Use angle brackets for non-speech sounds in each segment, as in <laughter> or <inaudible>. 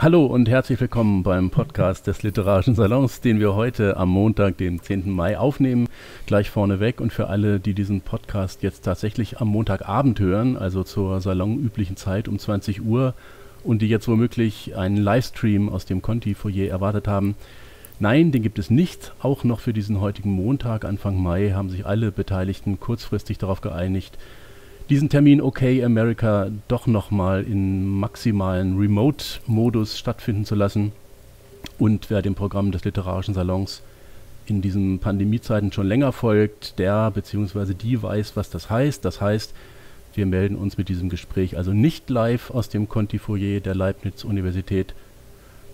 Hallo und herzlich willkommen beim Podcast des Literarischen Salons, den wir heute am Montag, den 10. Mai, aufnehmen. Gleich vorneweg und für alle, die diesen Podcast jetzt tatsächlich am Montagabend hören, also zur salonüblichen Zeit um 20 Uhr und die jetzt womöglich einen Livestream aus dem Conti-Foyer erwartet haben. Nein, den gibt es nicht. Auch noch für diesen heutigen Montag, Anfang Mai, haben sich alle Beteiligten kurzfristig darauf geeinigt, diesen Termin OK America doch nochmal in maximalen Remote-Modus stattfinden zu lassen. Und wer dem Programm des Literarischen Salons in diesen Pandemiezeiten schon länger folgt, der bzw. die weiß, was das heißt. Das heißt, wir melden uns mit diesem Gespräch also nicht live aus dem Conti-Foyer der Leibniz-Universität,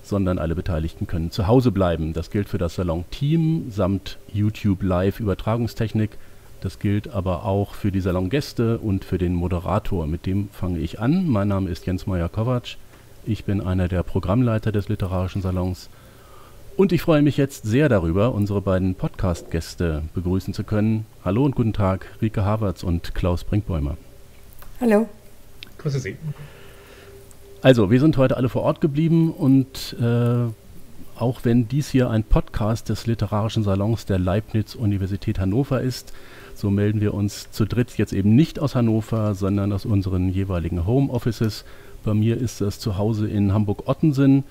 sondern alle Beteiligten können zu Hause bleiben. Das gilt für das Salon-Team samt YouTube-Live-Übertragungstechnik das gilt aber auch für die Salongäste und für den Moderator. Mit dem fange ich an. Mein Name ist Jens Meyer-Kovac. Ich bin einer der Programmleiter des Literarischen Salons. Und ich freue mich jetzt sehr darüber, unsere beiden Podcast-Gäste begrüßen zu können. Hallo und guten Tag, Rike Havertz und Klaus Brinkbäumer. Hallo. Grüße Sie. Also, wir sind heute alle vor Ort geblieben und äh, auch wenn dies hier ein Podcast des Literarischen Salons der Leibniz-Universität Hannover ist, so melden wir uns zu dritt jetzt eben nicht aus Hannover, sondern aus unseren jeweiligen Homeoffices. Bei mir ist das zu Hause in Hamburg-Ottensen.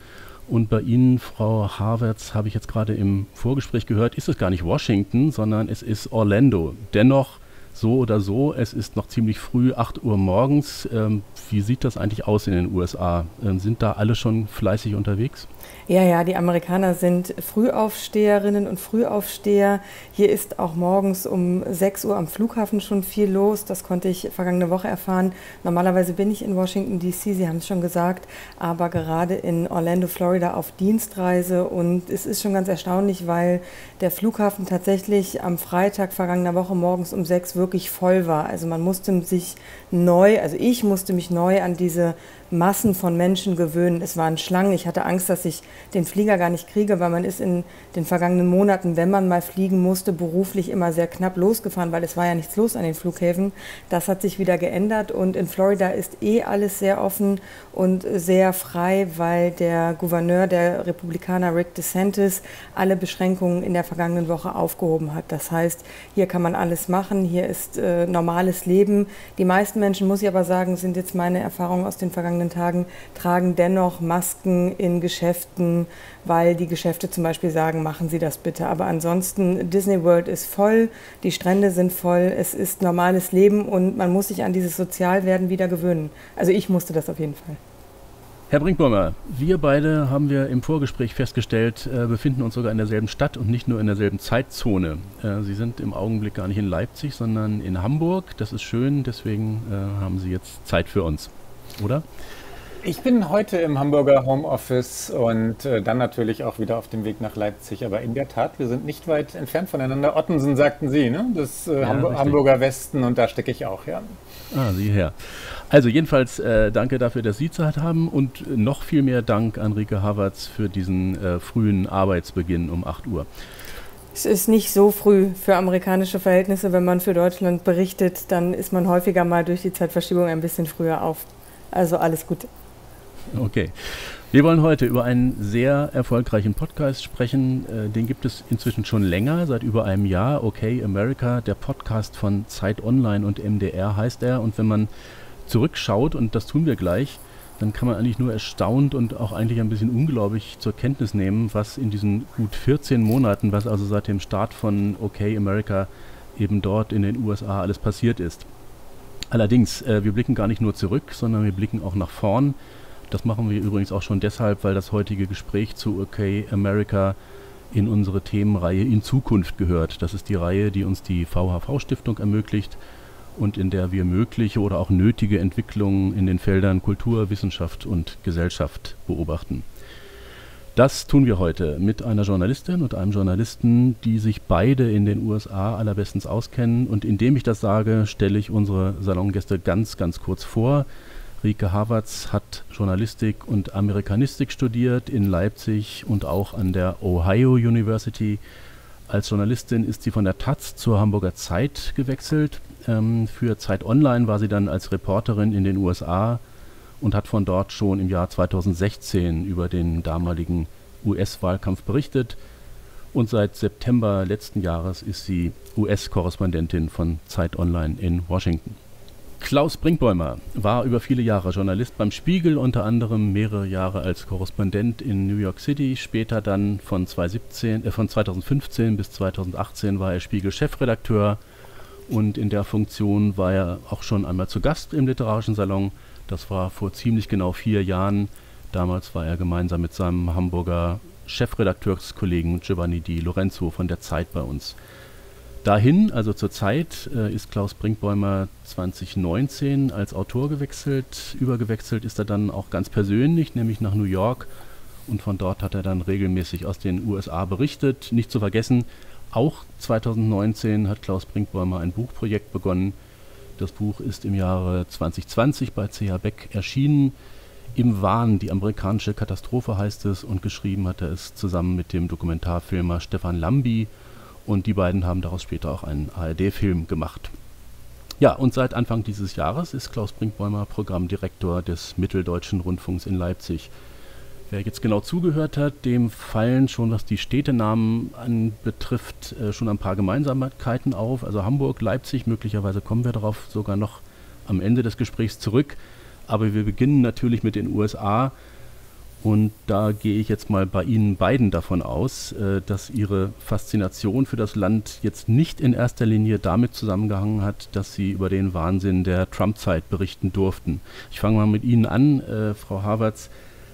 Und bei Ihnen, Frau Havertz, habe ich jetzt gerade im Vorgespräch gehört, ist es gar nicht Washington, sondern es ist Orlando. Dennoch so oder so, es ist noch ziemlich früh, 8 Uhr morgens. Ähm, wie sieht das eigentlich aus in den USA? Ähm, sind da alle schon fleißig unterwegs? Ja, ja, die Amerikaner sind Frühaufsteherinnen und Frühaufsteher. Hier ist auch morgens um 6 Uhr am Flughafen schon viel los. Das konnte ich vergangene Woche erfahren. Normalerweise bin ich in Washington, D.C., Sie haben es schon gesagt, aber gerade in Orlando, Florida auf Dienstreise. Und es ist schon ganz erstaunlich, weil der Flughafen tatsächlich am Freitag vergangener Woche morgens um 6 wirklich voll war. Also man musste sich neu, also ich musste mich neu an diese Massen von Menschen gewöhnen. Es waren Schlangen. Ich hatte Angst, dass ich den Flieger gar nicht kriege, weil man ist in den vergangenen Monaten, wenn man mal fliegen musste, beruflich immer sehr knapp losgefahren, weil es war ja nichts los an den Flughäfen. Das hat sich wieder geändert und in Florida ist eh alles sehr offen und sehr frei, weil der Gouverneur der Republikaner Rick DeSantis alle Beschränkungen in der vergangenen Woche aufgehoben hat. Das heißt, hier kann man alles machen, hier ist äh, normales Leben. Die meisten Menschen, muss ich aber sagen, sind jetzt meine Erfahrungen aus den vergangenen vergangenen Tagen tragen dennoch Masken in Geschäften, weil die Geschäfte zum Beispiel sagen, machen Sie das bitte. Aber ansonsten, Disney World ist voll, die Strände sind voll, es ist normales Leben und man muss sich an dieses Sozialwerden wieder gewöhnen. Also ich musste das auf jeden Fall. Herr Brinkbäumer, wir beide haben wir im Vorgespräch festgestellt, äh, befinden uns sogar in derselben Stadt und nicht nur in derselben Zeitzone. Äh, Sie sind im Augenblick gar nicht in Leipzig, sondern in Hamburg. Das ist schön, deswegen äh, haben Sie jetzt Zeit für uns, oder? Ich bin heute im Hamburger Homeoffice und äh, dann natürlich auch wieder auf dem Weg nach Leipzig. Aber in der Tat, wir sind nicht weit entfernt voneinander. Ottensen sagten Sie, ne? Das äh, ja, Hamburg Hamburger Westen und da stecke ich auch, ja. Ah, Sie her. Also jedenfalls äh, danke dafür, dass Sie Zeit haben und noch viel mehr Dank an Rike Havertz für diesen äh, frühen Arbeitsbeginn um 8 Uhr. Es ist nicht so früh für amerikanische Verhältnisse. Wenn man für Deutschland berichtet, dann ist man häufiger mal durch die Zeitverschiebung ein bisschen früher auf. Also alles Gute. Okay. Wir wollen heute über einen sehr erfolgreichen Podcast sprechen. Äh, den gibt es inzwischen schon länger, seit über einem Jahr. Okay America, der Podcast von Zeit Online und MDR heißt er. Und wenn man zurückschaut, und das tun wir gleich, dann kann man eigentlich nur erstaunt und auch eigentlich ein bisschen unglaublich zur Kenntnis nehmen, was in diesen gut 14 Monaten, was also seit dem Start von Okay America eben dort in den USA alles passiert ist. Allerdings, äh, wir blicken gar nicht nur zurück, sondern wir blicken auch nach vorn. Das machen wir übrigens auch schon deshalb, weil das heutige Gespräch zu OK America in unsere Themenreihe in Zukunft gehört. Das ist die Reihe, die uns die VHV-Stiftung ermöglicht und in der wir mögliche oder auch nötige Entwicklungen in den Feldern Kultur, Wissenschaft und Gesellschaft beobachten. Das tun wir heute mit einer Journalistin und einem Journalisten, die sich beide in den USA allerbestens auskennen. Und indem ich das sage, stelle ich unsere Salongäste ganz, ganz kurz vor. Rike Havertz hat Journalistik und Amerikanistik studiert in Leipzig und auch an der Ohio University. Als Journalistin ist sie von der Taz zur Hamburger Zeit gewechselt. Ähm, für Zeit Online war sie dann als Reporterin in den USA und hat von dort schon im Jahr 2016 über den damaligen US-Wahlkampf berichtet. Und seit September letzten Jahres ist sie US-Korrespondentin von Zeit Online in Washington. Klaus Brinkbäumer war über viele Jahre Journalist beim Spiegel, unter anderem mehrere Jahre als Korrespondent in New York City. Später dann von, 2017, äh, von 2015 bis 2018 war er Spiegel-Chefredakteur und in der Funktion war er auch schon einmal zu Gast im Literarischen Salon. Das war vor ziemlich genau vier Jahren. Damals war er gemeinsam mit seinem Hamburger Chefredakteurskollegen Giovanni Di Lorenzo von der Zeit bei uns. Dahin, also zur Zeit, äh, ist Klaus Brinkbäumer 2019 als Autor gewechselt. Übergewechselt ist er dann auch ganz persönlich, nämlich nach New York. Und von dort hat er dann regelmäßig aus den USA berichtet. Nicht zu vergessen, auch 2019 hat Klaus Brinkbäumer ein Buchprojekt begonnen. Das Buch ist im Jahre 2020 bei CH Beck erschienen. Im Wahn, die amerikanische Katastrophe heißt es, und geschrieben hat er es zusammen mit dem Dokumentarfilmer Stefan Lambi. Und die beiden haben daraus später auch einen ARD-Film gemacht. Ja, und seit Anfang dieses Jahres ist Klaus Brinkbäumer Programmdirektor des Mitteldeutschen Rundfunks in Leipzig. Wer jetzt genau zugehört hat, dem fallen schon, was die Städtenamen anbetrifft, äh, schon ein paar Gemeinsamkeiten auf. Also Hamburg, Leipzig, möglicherweise kommen wir darauf sogar noch am Ende des Gesprächs zurück. Aber wir beginnen natürlich mit den USA. Und da gehe ich jetzt mal bei Ihnen beiden davon aus, äh, dass Ihre Faszination für das Land jetzt nicht in erster Linie damit zusammengehangen hat, dass Sie über den Wahnsinn der Trump-Zeit berichten durften. Ich fange mal mit Ihnen an, äh, Frau Havertz.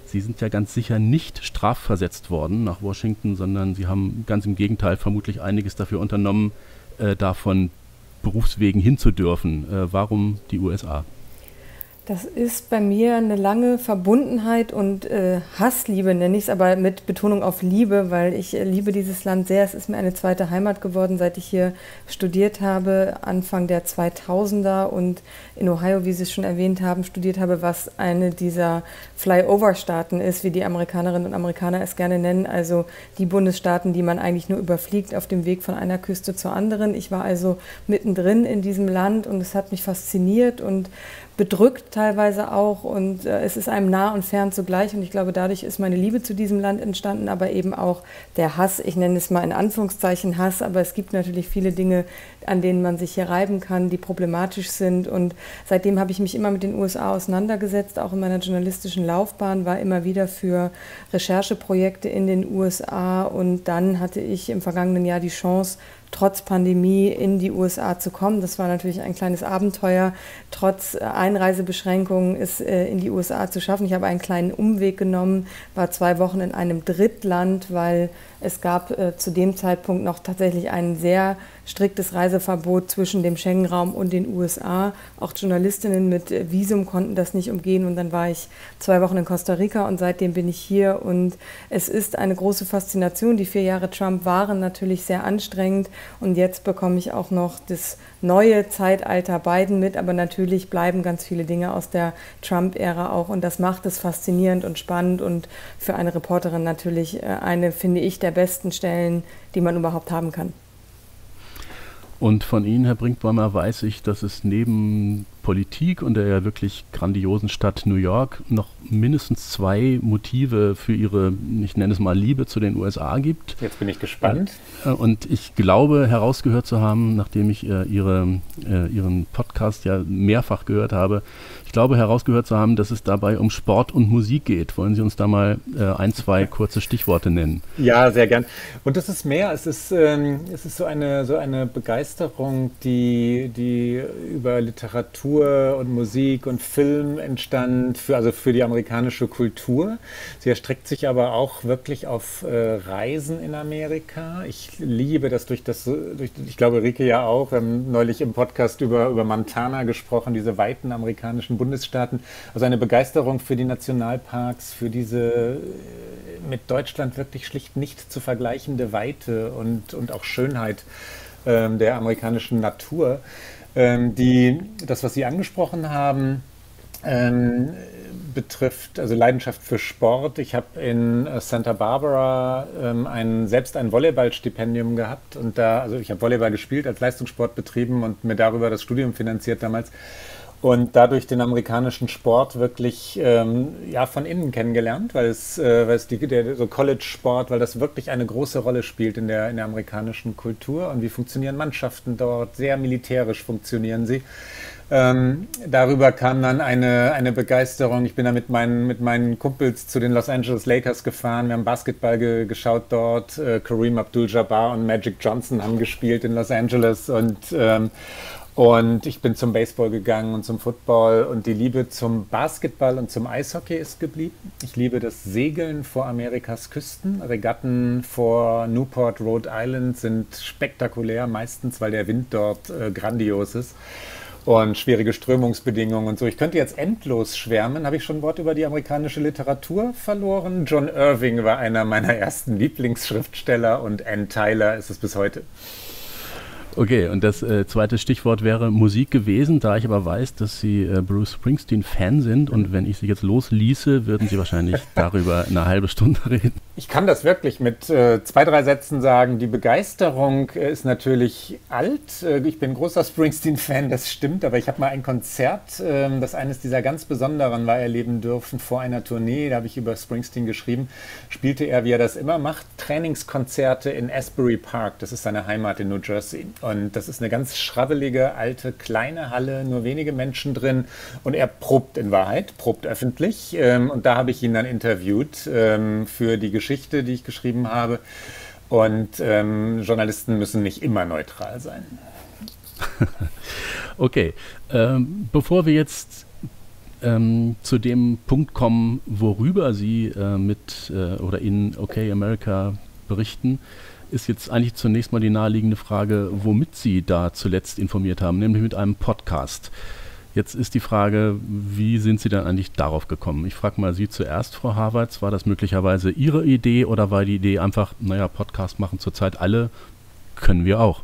Sie sind ja ganz sicher nicht strafversetzt worden nach Washington, sondern Sie haben ganz im Gegenteil vermutlich einiges dafür unternommen, äh, davon Berufswegen hinzudürfen. Äh, warum die USA? Das ist bei mir eine lange Verbundenheit und äh, Hassliebe, nenne ich es, aber mit Betonung auf Liebe, weil ich äh, liebe dieses Land sehr. Es ist mir eine zweite Heimat geworden, seit ich hier studiert habe, Anfang der 2000er und in Ohio, wie Sie es schon erwähnt haben, studiert habe, was eine dieser Flyover-Staaten ist, wie die Amerikanerinnen und Amerikaner es gerne nennen, also die Bundesstaaten, die man eigentlich nur überfliegt auf dem Weg von einer Küste zur anderen. Ich war also mittendrin in diesem Land und es hat mich fasziniert und bedrückt teilweise auch und äh, es ist einem nah und fern zugleich und ich glaube, dadurch ist meine Liebe zu diesem Land entstanden, aber eben auch der Hass, ich nenne es mal in Anführungszeichen Hass, aber es gibt natürlich viele Dinge, an denen man sich hier reiben kann, die problematisch sind und seitdem habe ich mich immer mit den USA auseinandergesetzt, auch in meiner journalistischen Laufbahn, war immer wieder für Rechercheprojekte in den USA und dann hatte ich im vergangenen Jahr die Chance, trotz Pandemie in die USA zu kommen. Das war natürlich ein kleines Abenteuer, trotz äh, Einreisebeschränkungen es äh, in die USA zu schaffen. Ich habe einen kleinen Umweg genommen, war zwei Wochen in einem Drittland, weil es gab äh, zu dem Zeitpunkt noch tatsächlich ein sehr striktes Reiseverbot zwischen dem Schengen-Raum und den USA. Auch Journalistinnen mit Visum konnten das nicht umgehen. Und dann war ich zwei Wochen in Costa Rica und seitdem bin ich hier. Und es ist eine große Faszination. Die vier Jahre Trump waren natürlich sehr anstrengend. Und jetzt bekomme ich auch noch das neue Zeitalter Biden mit. Aber natürlich bleiben ganz viele Dinge aus der Trump-Ära auch. Und das macht es faszinierend und spannend und für eine Reporterin natürlich äh, eine, finde ich, der besten Stellen, die man überhaupt haben kann. Und von Ihnen, Herr Brinkbäumer, weiß ich, dass es neben Politik und der ja wirklich grandiosen Stadt New York noch mindestens zwei Motive für ihre, ich nenne es mal Liebe zu den USA gibt. Jetzt bin ich gespannt. Äh, und ich glaube herausgehört zu haben, nachdem ich äh, ihre, äh, Ihren Podcast ja mehrfach gehört habe, ich glaube herausgehört zu haben, dass es dabei um Sport und Musik geht. Wollen Sie uns da mal äh, ein, zwei kurze Stichworte nennen? Ja, sehr gern. Und das ist mehr, es ist, ähm, es ist so, eine, so eine Begeisterung, die, die über Literatur und Musik und Film entstand, für, also für die amerikanische Kultur. Sie erstreckt sich aber auch wirklich auf äh, Reisen in Amerika. Ich liebe das durch das, durch, ich glaube, Rike ja auch. Wir haben neulich im Podcast über, über Montana gesprochen, diese weiten amerikanischen Bundesstaaten. Also eine Begeisterung für die Nationalparks, für diese äh, mit Deutschland wirklich schlicht nicht zu vergleichende Weite und, und auch Schönheit ähm, der amerikanischen Natur ähm, die, das, was Sie angesprochen haben, ähm, betrifft, also Leidenschaft für Sport. Ich habe in äh, Santa Barbara ähm, ein, selbst ein Volleyballstipendium gehabt und da, also ich habe Volleyball gespielt, als Leistungssport betrieben und mir darüber das Studium finanziert damals. Und dadurch den amerikanischen Sport wirklich ähm, ja, von innen kennengelernt, weil es, äh, weil es die, der, so College-Sport, weil das wirklich eine große Rolle spielt in der, in der amerikanischen Kultur und wie funktionieren Mannschaften dort, sehr militärisch funktionieren sie. Ähm, darüber kam dann eine, eine Begeisterung. Ich bin da mit meinen, mit meinen Kumpels zu den Los Angeles Lakers gefahren. Wir haben Basketball ge geschaut dort. Äh, Kareem Abdul-Jabbar und Magic Johnson haben gespielt in Los Angeles und ähm, und ich bin zum Baseball gegangen und zum Football und die Liebe zum Basketball und zum Eishockey ist geblieben. Ich liebe das Segeln vor Amerikas Küsten. Regatten vor Newport, Rhode Island sind spektakulär, meistens weil der Wind dort äh, grandios ist und schwierige Strömungsbedingungen und so. Ich könnte jetzt endlos schwärmen. Habe ich schon ein Wort über die amerikanische Literatur verloren? John Irving war einer meiner ersten Lieblingsschriftsteller und Ann Tyler ist es bis heute. Okay, und das äh, zweite Stichwort wäre Musik gewesen, da ich aber weiß, dass Sie äh, Bruce Springsteen-Fan sind und wenn ich Sie jetzt losließe, würden Sie wahrscheinlich <laughs> darüber eine halbe Stunde reden. Ich kann das wirklich mit äh, zwei, drei Sätzen sagen. Die Begeisterung äh, ist natürlich alt. Äh, ich bin großer Springsteen-Fan, das stimmt, aber ich habe mal ein Konzert, ähm, das eines dieser ganz besonderen war, erleben dürfen vor einer Tournee. Da habe ich über Springsteen geschrieben. Spielte er, wie er das immer macht, Trainingskonzerte in Asbury Park. Das ist seine Heimat in New Jersey. Und das ist eine ganz schravvelige, alte, kleine Halle, nur wenige Menschen drin. Und er probt in Wahrheit, probt öffentlich. Ähm, und da habe ich ihn dann interviewt ähm, für die Geschichte, die ich geschrieben habe. Und ähm, Journalisten müssen nicht immer neutral sein. <laughs> okay, ähm, bevor wir jetzt ähm, zu dem Punkt kommen, worüber Sie äh, mit äh, oder in OK America berichten, ist jetzt eigentlich zunächst mal die naheliegende Frage, womit Sie da zuletzt informiert haben, nämlich mit einem Podcast. Jetzt ist die Frage, wie sind Sie dann eigentlich darauf gekommen? Ich frage mal Sie zuerst, Frau Havertz. War das möglicherweise Ihre Idee oder war die Idee einfach, naja, Podcast machen zurzeit alle, können wir auch?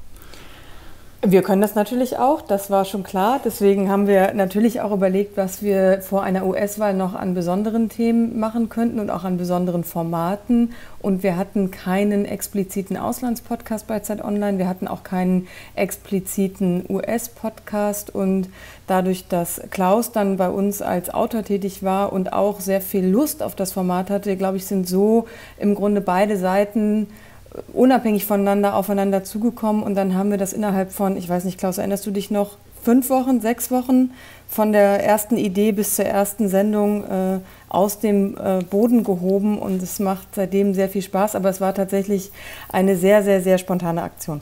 Wir können das natürlich auch, das war schon klar. Deswegen haben wir natürlich auch überlegt, was wir vor einer US-Wahl noch an besonderen Themen machen könnten und auch an besonderen Formaten. Und wir hatten keinen expliziten Auslandspodcast bei Zeit Online. Wir hatten auch keinen expliziten US-Podcast. Und dadurch, dass Klaus dann bei uns als Autor tätig war und auch sehr viel Lust auf das Format hatte, glaube ich, sind so im Grunde beide Seiten unabhängig voneinander aufeinander zugekommen und dann haben wir das innerhalb von, ich weiß nicht, Klaus, erinnerst du dich noch, fünf Wochen, sechs Wochen von der ersten Idee bis zur ersten Sendung äh, aus dem äh, Boden gehoben und es macht seitdem sehr viel Spaß, aber es war tatsächlich eine sehr, sehr, sehr spontane Aktion.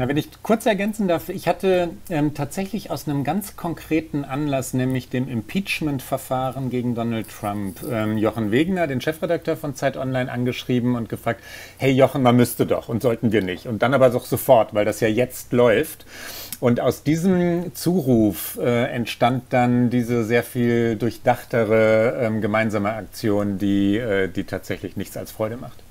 Na, wenn ich kurz ergänzen darf, ich hatte ähm, tatsächlich aus einem ganz konkreten Anlass, nämlich dem Impeachment-Verfahren gegen Donald Trump, ähm, Jochen Wegener, den Chefredakteur von Zeit Online, angeschrieben und gefragt, hey Jochen, man müsste doch und sollten wir nicht. Und dann aber doch sofort, weil das ja jetzt läuft. Und aus diesem Zuruf äh, entstand dann diese sehr viel durchdachtere ähm, gemeinsame Aktion, die, äh, die tatsächlich nichts als Freude macht.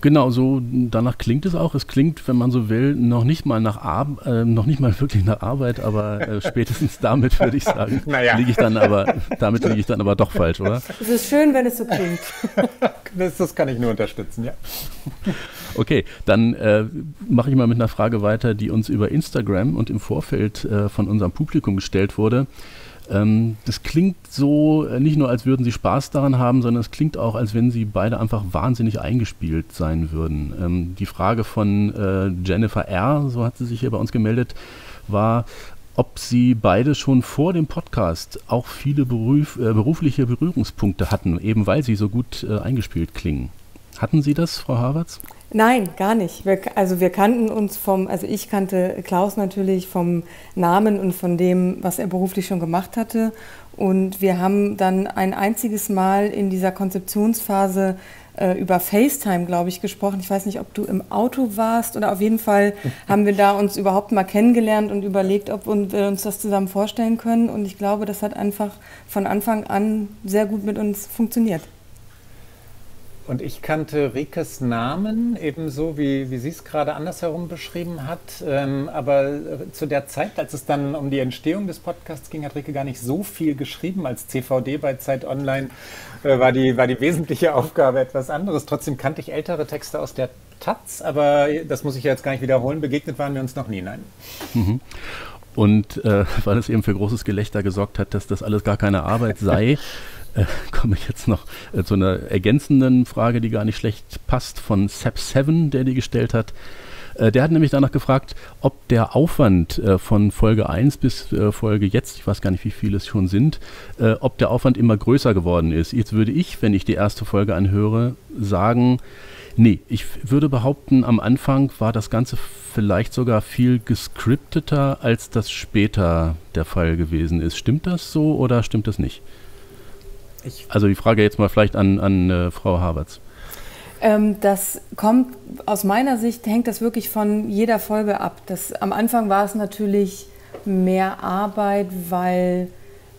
Genau, so danach klingt es auch. Es klingt, wenn man so will, noch nicht mal nach Ar äh, noch nicht mal <laughs> wirklich nach Arbeit, aber äh, <laughs> spätestens damit würde ich sagen, naja. liege ich dann aber, <laughs> damit liege ich dann aber doch falsch, oder? Es ist schön, wenn es so klingt. das, das kann ich nur unterstützen, ja. Okay, dann äh, mache ich mal mit einer Frage weiter, die uns über Instagram und im Vorfeld äh, von unserem Publikum gestellt wurde. Ähm, das klingt so, äh, nicht nur als würden sie Spaß daran haben, sondern es klingt auch, als wenn sie beide einfach wahnsinnig eingespielt sein würden. Ähm, die Frage von äh, Jennifer R., so hat sie sich hier bei uns gemeldet, war, ob sie beide schon vor dem Podcast auch viele beruf, äh, berufliche Berührungspunkte hatten, eben weil sie so gut äh, eingespielt klingen. Hatten Sie das, Frau Havertz? Nein, gar nicht. Wir, also wir kannten uns vom, also ich kannte Klaus natürlich vom Namen und von dem, was er beruflich schon gemacht hatte. Und wir haben dann ein einziges Mal in dieser Konzeptionsphase äh, über FaceTime, glaube ich, gesprochen. Ich weiß nicht, ob du im Auto warst oder auf jeden Fall <laughs> haben wir da uns überhaupt mal kennengelernt und überlegt, ob wir uns das zusammen vorstellen können. Und ich glaube, das hat einfach von Anfang an sehr gut mit uns funktioniert. Und ich kannte Rikes Namen ebenso, wie, wie sie es gerade andersherum beschrieben hat. Ähm, aber zu der Zeit, als es dann um die Entstehung des Podcasts ging, hat Rike gar nicht so viel geschrieben. Als CVD bei Zeit Online äh, war, die, war die wesentliche <laughs> Aufgabe etwas anderes. Trotzdem kannte ich ältere Texte aus der Taz, aber das muss ich jetzt gar nicht wiederholen. Begegnet waren wir uns noch nie, nein. Mhm. Und äh, weil es eben für großes Gelächter gesorgt hat, dass das alles gar keine Arbeit sei, <laughs> äh, <laughs> komme ich jetzt noch äh, zu einer ergänzenden Frage, die gar nicht schlecht passt, von Sep7, der die gestellt hat. Äh, der hat nämlich danach gefragt, ob der Aufwand äh, von Folge 1 bis äh, Folge jetzt, ich weiß gar nicht, wie viele es schon sind, äh, ob der Aufwand immer größer geworden ist. Jetzt würde ich, wenn ich die erste Folge anhöre, sagen, nee, ich würde behaupten, am Anfang war das Ganze vielleicht sogar viel gescripteter, als das später der Fall gewesen ist. Stimmt das so oder stimmt das nicht? Ich also die Frage jetzt mal vielleicht an, an äh, Frau Havertz. Ähm, das kommt aus meiner Sicht, hängt das wirklich von jeder Folge ab. Das, am Anfang war es natürlich mehr Arbeit, weil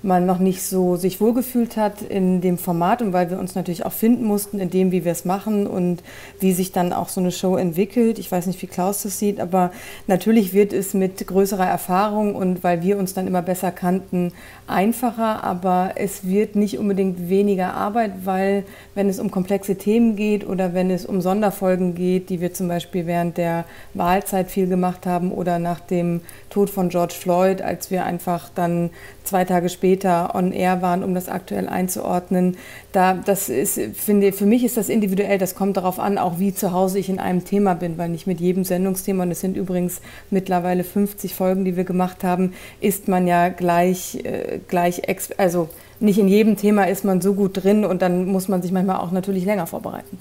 man noch nicht so sich wohlgefühlt hat in dem Format und weil wir uns natürlich auch finden mussten in dem, wie wir es machen und wie sich dann auch so eine Show entwickelt. Ich weiß nicht, wie Klaus das sieht, aber natürlich wird es mit größerer Erfahrung und weil wir uns dann immer besser kannten, einfacher, aber es wird nicht unbedingt weniger Arbeit, weil wenn es um komplexe Themen geht oder wenn es um Sonderfolgen geht, die wir zum Beispiel während der Wahlzeit viel gemacht haben oder nach dem Tod von George Floyd, als wir einfach dann zwei Tage später on air waren, um das aktuell einzuordnen. Da, das ist, finde, für mich ist das individuell. Das kommt darauf an, auch wie zu Hause ich in einem Thema bin, weil nicht mit jedem Sendungsthema, und es sind übrigens mittlerweile 50 Folgen, die wir gemacht haben, ist man ja gleich, äh, gleich, also nicht in jedem Thema ist man so gut drin und dann muss man sich manchmal auch natürlich länger vorbereiten.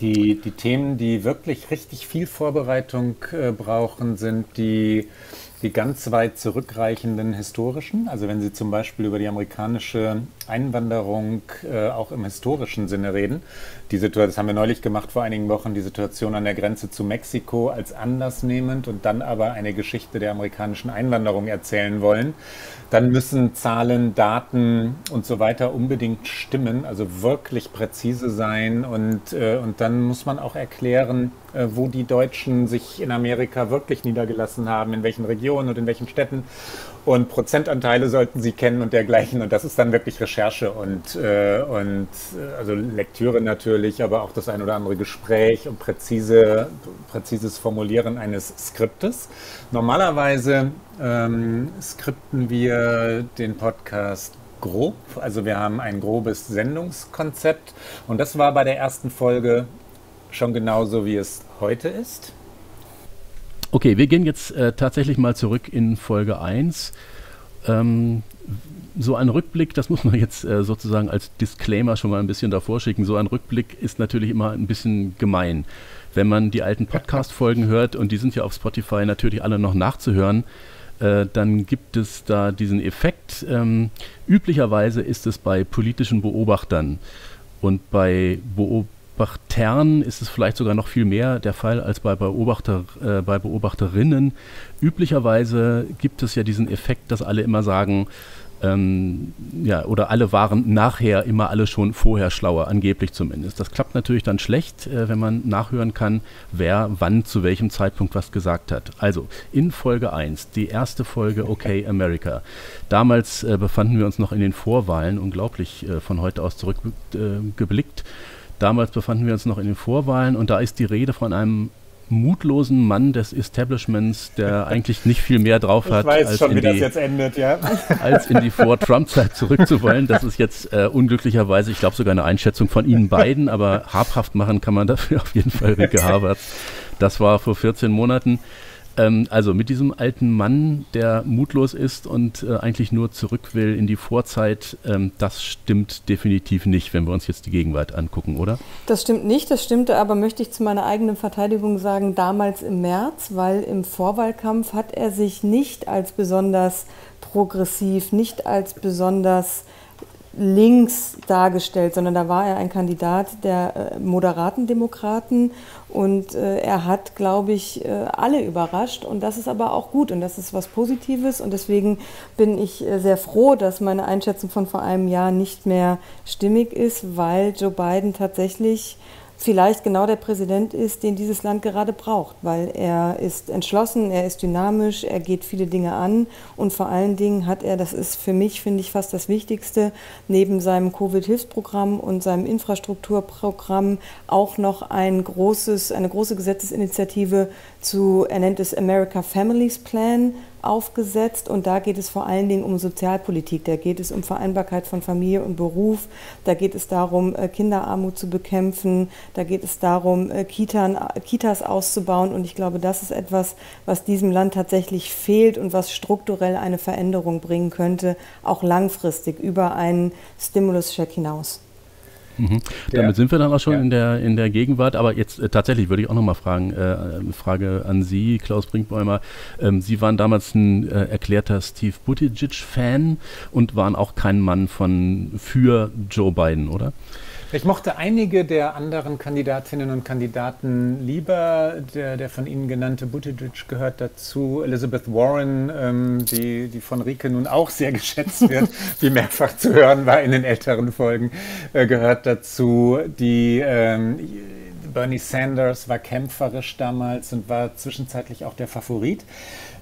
Die, die Themen, die wirklich richtig viel Vorbereitung äh, brauchen, sind die die ganz weit zurückreichenden historischen. Also wenn Sie zum Beispiel über die amerikanische Einwanderung äh, auch im historischen Sinne reden. Die Situation, das haben wir neulich gemacht vor einigen Wochen, die Situation an der Grenze zu Mexiko als Anlass nehmend und dann aber eine Geschichte der amerikanischen Einwanderung erzählen wollen, dann müssen Zahlen, Daten und so weiter unbedingt stimmen, also wirklich präzise sein und, äh, und dann muss man auch erklären, äh, wo die Deutschen sich in Amerika wirklich niedergelassen haben, in welchen Regionen und in welchen Städten. Und Prozentanteile sollten Sie kennen und dergleichen. Und das ist dann wirklich Recherche und, äh, und äh, also Lektüre natürlich, aber auch das ein oder andere Gespräch und präzise, präzises Formulieren eines Skriptes. Normalerweise ähm, skripten wir den Podcast grob. Also wir haben ein grobes Sendungskonzept. Und das war bei der ersten Folge schon genauso, wie es heute ist. Okay, wir gehen jetzt äh, tatsächlich mal zurück in Folge 1. Ähm, so ein Rückblick, das muss man jetzt äh, sozusagen als Disclaimer schon mal ein bisschen davor schicken. So ein Rückblick ist natürlich immer ein bisschen gemein. Wenn man die alten Podcast-Folgen hört, und die sind ja auf Spotify natürlich alle noch nachzuhören, äh, dann gibt es da diesen Effekt. Ähm, üblicherweise ist es bei politischen Beobachtern und bei Beobachtern, Beobachtern ist es vielleicht sogar noch viel mehr der Fall als bei, Beobachter, äh, bei Beobachterinnen. Üblicherweise gibt es ja diesen Effekt, dass alle immer sagen, ähm, ja, oder alle waren nachher immer alle schon vorher schlauer, angeblich zumindest. Das klappt natürlich dann schlecht, äh, wenn man nachhören kann, wer wann zu welchem Zeitpunkt was gesagt hat. Also in Folge 1, die erste Folge Okay America. Damals äh, befanden wir uns noch in den Vorwahlen, unglaublich äh, von heute aus zurückgeblickt. Äh, Damals befanden wir uns noch in den Vorwahlen und da ist die Rede von einem mutlosen Mann des Establishments, der <laughs> eigentlich nicht viel mehr drauf hat, als, schon, in die, endet, ja. <laughs> als, in die, Vor-Trump-Zeit zurückzuwollen. Das ist jetzt äh, unglücklicherweise, ich glaube sogar eine Einschätzung von Ihnen beiden, aber habhaft machen kann man dafür auf jeden Fall Ricke <laughs> Havertz. Das war vor 14 Monaten. Ähm, also mit diesem alten Mann, der mutlos ist und äh, eigentlich nur zurück will in die Vorzeit, ähm, das stimmt definitiv nicht, wenn wir uns jetzt die Gegenwart angucken, oder? Das stimmt nicht, das stimmte aber, möchte ich zu meiner eigenen Verteidigung sagen, damals im März, weil im Vorwahlkampf hat er sich nicht als besonders progressiv, nicht als besonders links dargestellt, sondern da war er ein Kandidat der äh, moderaten Demokraten und äh, er hat, glaube ich, äh, alle überrascht. Und das ist aber auch gut. Und das ist was Positives. Und deswegen bin ich äh, sehr froh, dass meine Einschätzung von vor einem Jahr nicht mehr stimmig ist, weil Joe Biden tatsächlich vielleicht genau der Präsident ist, den dieses Land gerade braucht, weil er ist entschlossen, er ist dynamisch, er geht viele Dinge an und vor allen Dingen hat er, das ist für mich, finde ich, fast das Wichtigste, neben seinem Covid-Hilfsprogramm und seinem Infrastrukturprogramm auch noch ein großes, eine große Gesetzesinitiative zu, er nennt es America Families Plan, aufgesetzt und da geht es vor allen Dingen um Sozialpolitik. Da geht es um Vereinbarkeit von Familie und Beruf. Da geht es darum, äh, Kinderarmut zu bekämpfen. Da geht es darum, äh, Kitan, Kitas auszubauen. Und ich glaube, das ist etwas, was diesem Land tatsächlich fehlt und was strukturell eine Veränderung bringen könnte, auch langfristig über einen Stimulus-Check hinaus. Mhm. Damit sind wir dann auch schon ja. in, der, in der Gegenwart. Aber jetzt äh, tatsächlich würde ich auch nochmal fragen, äh, Frage an Sie, Klaus Brinkbäumer. Ähm, Sie waren damals ein äh, erklärter Steve Buttigieg-Fan und waren auch kein Mann von für Joe Biden, oder? Ich mochte einige der anderen Kandidatinnen und Kandidaten lieber. Der, der von Ihnen genannte Buttigieg gehört dazu. Elizabeth Warren, ähm, die, die von Rike nun auch sehr <laughs> geschätzt wird, wie mehrfach zu hören war in den älteren Folgen, äh, gehört dazu. Die ähm, Bernie Sanders war kämpferisch damals und war zwischenzeitlich auch der Favorit.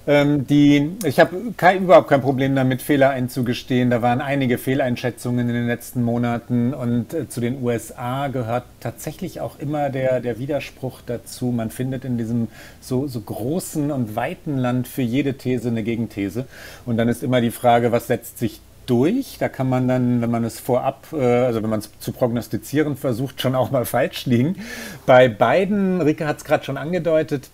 Ähm, die, ich habe überhaupt kein Problem damit, Fehler einzugestehen. Da waren einige Fehleinschätzungen in den letzten Monaten und äh, zu den USA gehört tatsächlich auch immer der, der Widerspruch dazu. Man findet in diesem so, so großen und weiten Land für jede These eine Gegenthese. Und dann ist immer die Frage, was setzt sich durch. Da kann man dann, wenn man es vorab, äh, also wenn man es zu prognostizieren versucht, schon auch mal falsch liegen. Bei beiden, Rike hat es gerade schon angedeutet,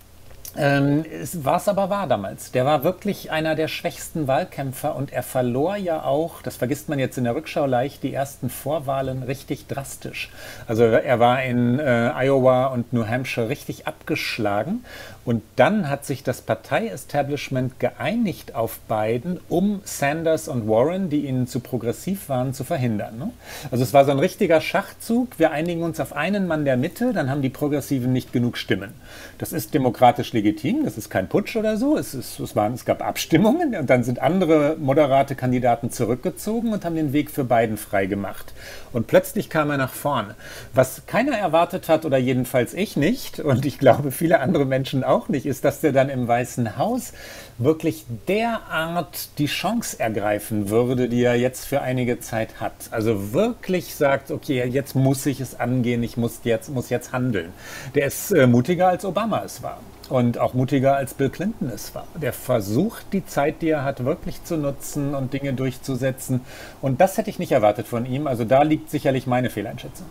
ähm, war es aber wahr damals. Der war wirklich einer der schwächsten Wahlkämpfer und er verlor ja auch, das vergisst man jetzt in der Rückschau leicht, die ersten Vorwahlen richtig drastisch. Also er war in äh, Iowa und New Hampshire richtig abgeschlagen und dann hat sich das Partei-Establishment geeinigt auf Biden, um Sanders und Warren, die ihnen zu progressiv waren, zu verhindern. Ne? Also es war so ein richtiger Schachzug. Wir einigen uns auf einen Mann der Mitte, dann haben die Progressiven nicht genug Stimmen. Das ist demokratisch legitim, das ist kein Putsch oder so. Es, ist, es, waren, es gab Abstimmungen und dann sind andere moderate Kandidaten zurückgezogen und haben den Weg für Biden freigemacht. Und plötzlich kam er nach vorne. Was keiner erwartet hat, oder jedenfalls ich nicht, und ich glaube viele andere Menschen auch nicht, ist, dass der dann im Weißen Haus wirklich derart die Chance ergreifen würde, die er jetzt für einige Zeit hat. Also wirklich sagt, okay, jetzt muss ich es angehen, ich muss jetzt, muss jetzt handeln. Der ist äh, mutiger als Obama es war und auch mutiger als Bill Clinton es war. Der versucht, die Zeit, die er hat, wirklich zu nutzen und Dinge durchzusetzen. Und das hätte ich nicht erwartet von ihm. Also da liegt sicherlich meine Fehleinschätzung.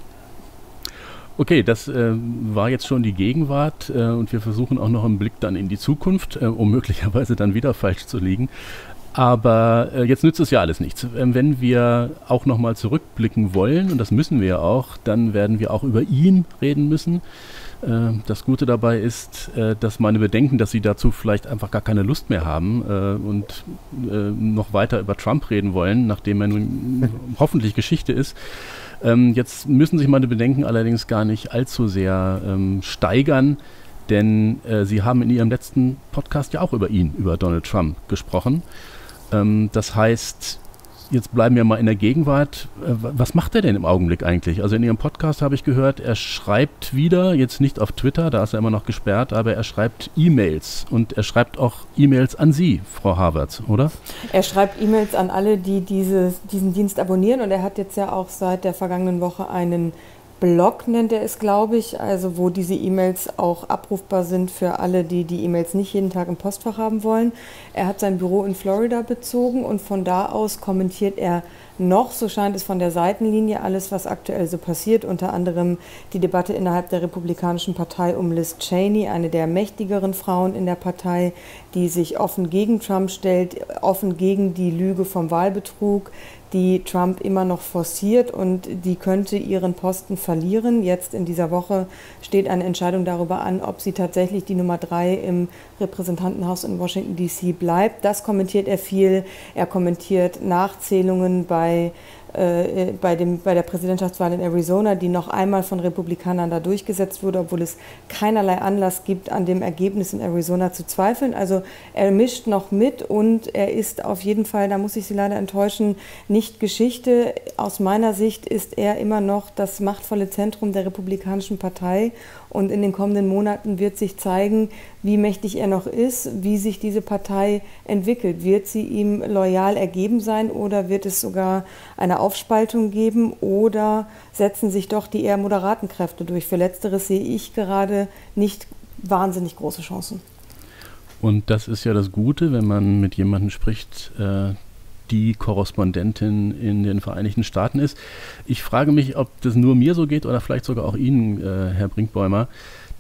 Okay, das äh, war jetzt schon die Gegenwart äh, und wir versuchen auch noch einen Blick dann in die Zukunft, äh, um <laughs> möglicherweise dann wieder falsch zu liegen. Aber äh, jetzt nützt es ja alles nichts. Ähm, wenn wir auch nochmal zurückblicken wollen, und das müssen wir ja auch, dann werden wir auch über ihn reden müssen. Äh, das Gute dabei ist, äh, dass meine Bedenken, dass sie dazu vielleicht einfach gar keine Lust mehr haben und noch weiter über Trump reden wollen, nachdem er nun <laughs> hoffentlich Geschichte ist. Ähm, jetzt müssen sich meine Bedenken allerdings gar nicht allzu sehr ähm, steigern, denn sie haben in ihrem letzten Podcast ja auch über ihn, über Donald Trump gesprochen. Ähm, das heißt, jetzt bleiben wir mal in der Gegenwart. Äh, was macht er denn im Augenblick eigentlich? Also in Ihrem Podcast habe ich gehört, er schreibt wieder, jetzt nicht auf Twitter, da ist er immer noch gesperrt, aber er schreibt E-Mails und er schreibt auch E-Mails an Sie, Frau Havertz, oder? Er schreibt E-Mails an alle, die dieses, diesen Dienst abonnieren und er hat jetzt ja auch seit der vergangenen Woche einen Blog nennt er es, glaube ich, also wo diese E-Mails auch abrufbar sind für alle, die die E-Mails nicht jeden Tag im Postfach haben wollen. Er hat sein Büro in Florida bezogen und von da aus kommentiert er noch, so scheint es von der Seitenlinie, alles, was aktuell so passiert, unter anderem die Debatte innerhalb der Republikanischen Partei um Liz Cheney, eine der mächtigeren Frauen in der Partei, die sich offen gegen Trump stellt, offen gegen die Lüge vom Wahlbetrug, die Trump immer noch forciert und die könnte ihren Posten verlieren. Jetzt in dieser Woche steht eine Entscheidung darüber an, ob sie tatsächlich die Nummer drei im Repräsentantenhaus in Washington DC bleibt. Das kommentiert er viel. Er kommentiert Nachzählungen bei äh, bei, dem, bei der Präsidentschaftswahl in Arizona, die noch einmal von Republikanern da durchgesetzt wurde, obwohl es keinerlei Anlass gibt, an dem Ergebnis in Arizona zu zweifeln. Also er mischt noch mit und er ist auf jeden Fall, da muss ich Sie leider enttäuschen, nicht Geschichte. Aus meiner Sicht ist er immer noch das machtvolle Zentrum der Republikanischen Partei und in den kommenden Monaten wird sich zeigen, wie mächtig er noch ist, wie sich diese Partei entwickelt. Wird sie ihm loyal ergeben sein oder wird es sogar eine Aufspaltung geben oder setzen sich doch die eher moderaten Kräfte durch? Für letzteres sehe ich gerade nicht wahnsinnig große Chancen. Und das ist ja das Gute, wenn man mit jemandem spricht, äh, die Korrespondentin in den Vereinigten Staaten ist. Ich frage mich, ob das nur mir so geht oder vielleicht sogar auch Ihnen, äh, Herr Brinkbäumer,